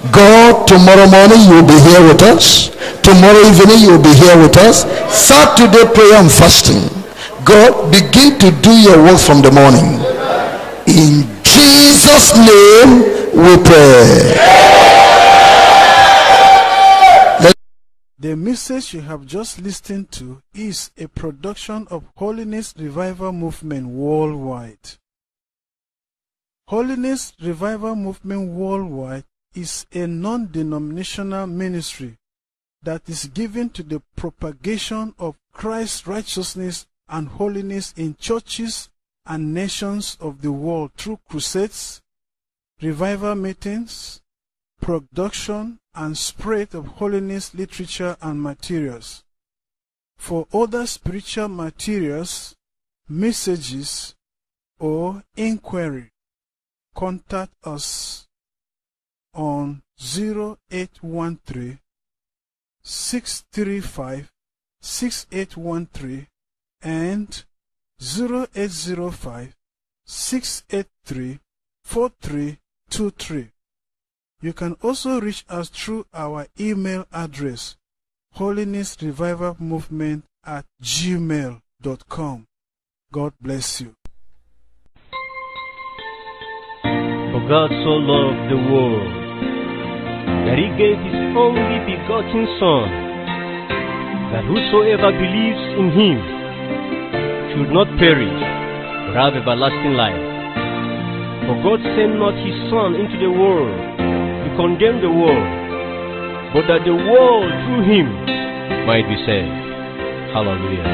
God, tomorrow morning you will be here with us. Tomorrow evening you will be here with us. Saturday prayer and fasting. God, begin to do your work from the morning. In Jesus' name we pray. The message you have just listened to is a production of Holiness Revival Movement Worldwide. Holiness Revival Movement Worldwide is a non denominational ministry that is given to the propagation of Christ's righteousness and holiness in churches and nations of the world through crusades, revival meetings, production, and spread of holiness literature and materials. For other spiritual materials, messages, or inquiry, contact us on 0813 635 6813 and 0805 683 4323. You can also reach us through our email address holiness revival movement at gmail.com. God bless you. God so loved the world that he gave his only begotten Son, that whosoever believes in him should not perish, but have everlasting life. For God sent not his Son into the world to condemn the world, but that the world through him might be saved. Hallelujah.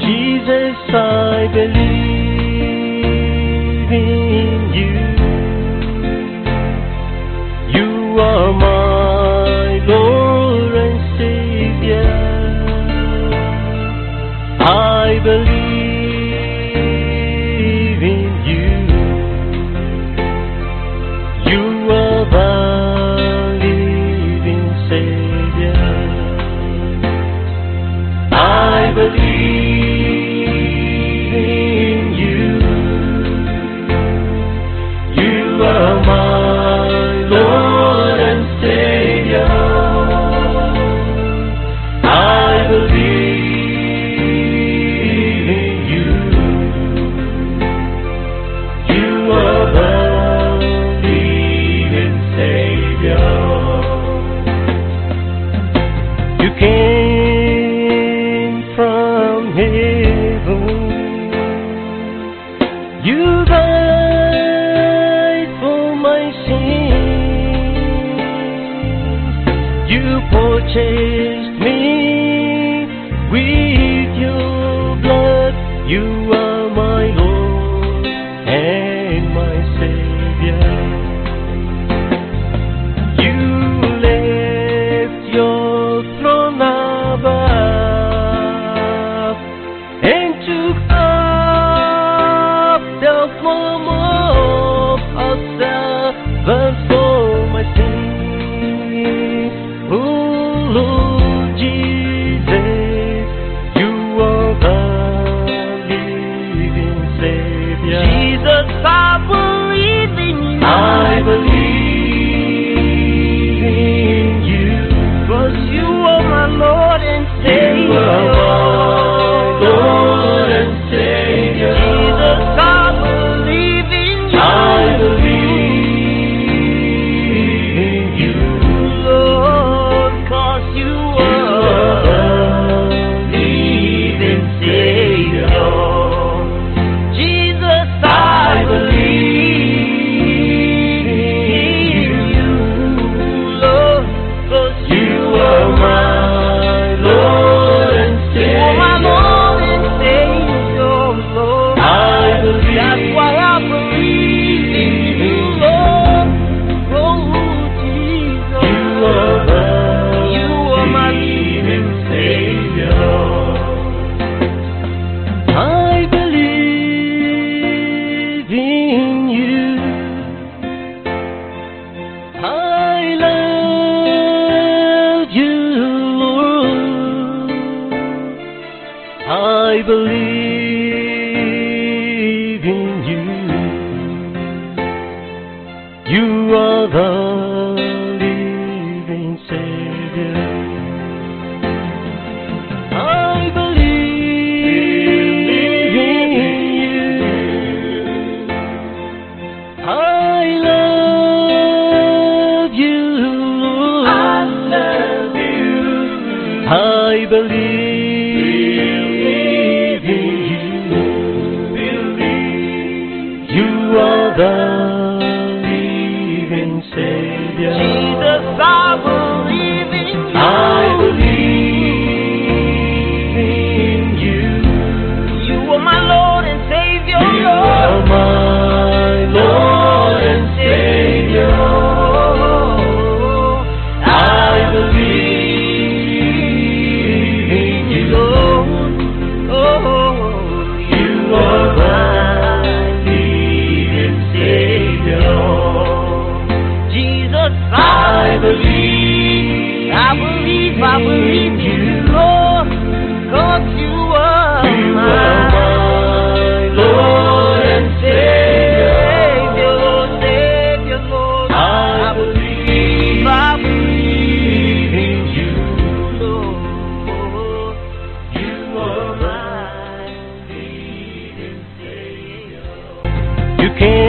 Jesus, I believe in You came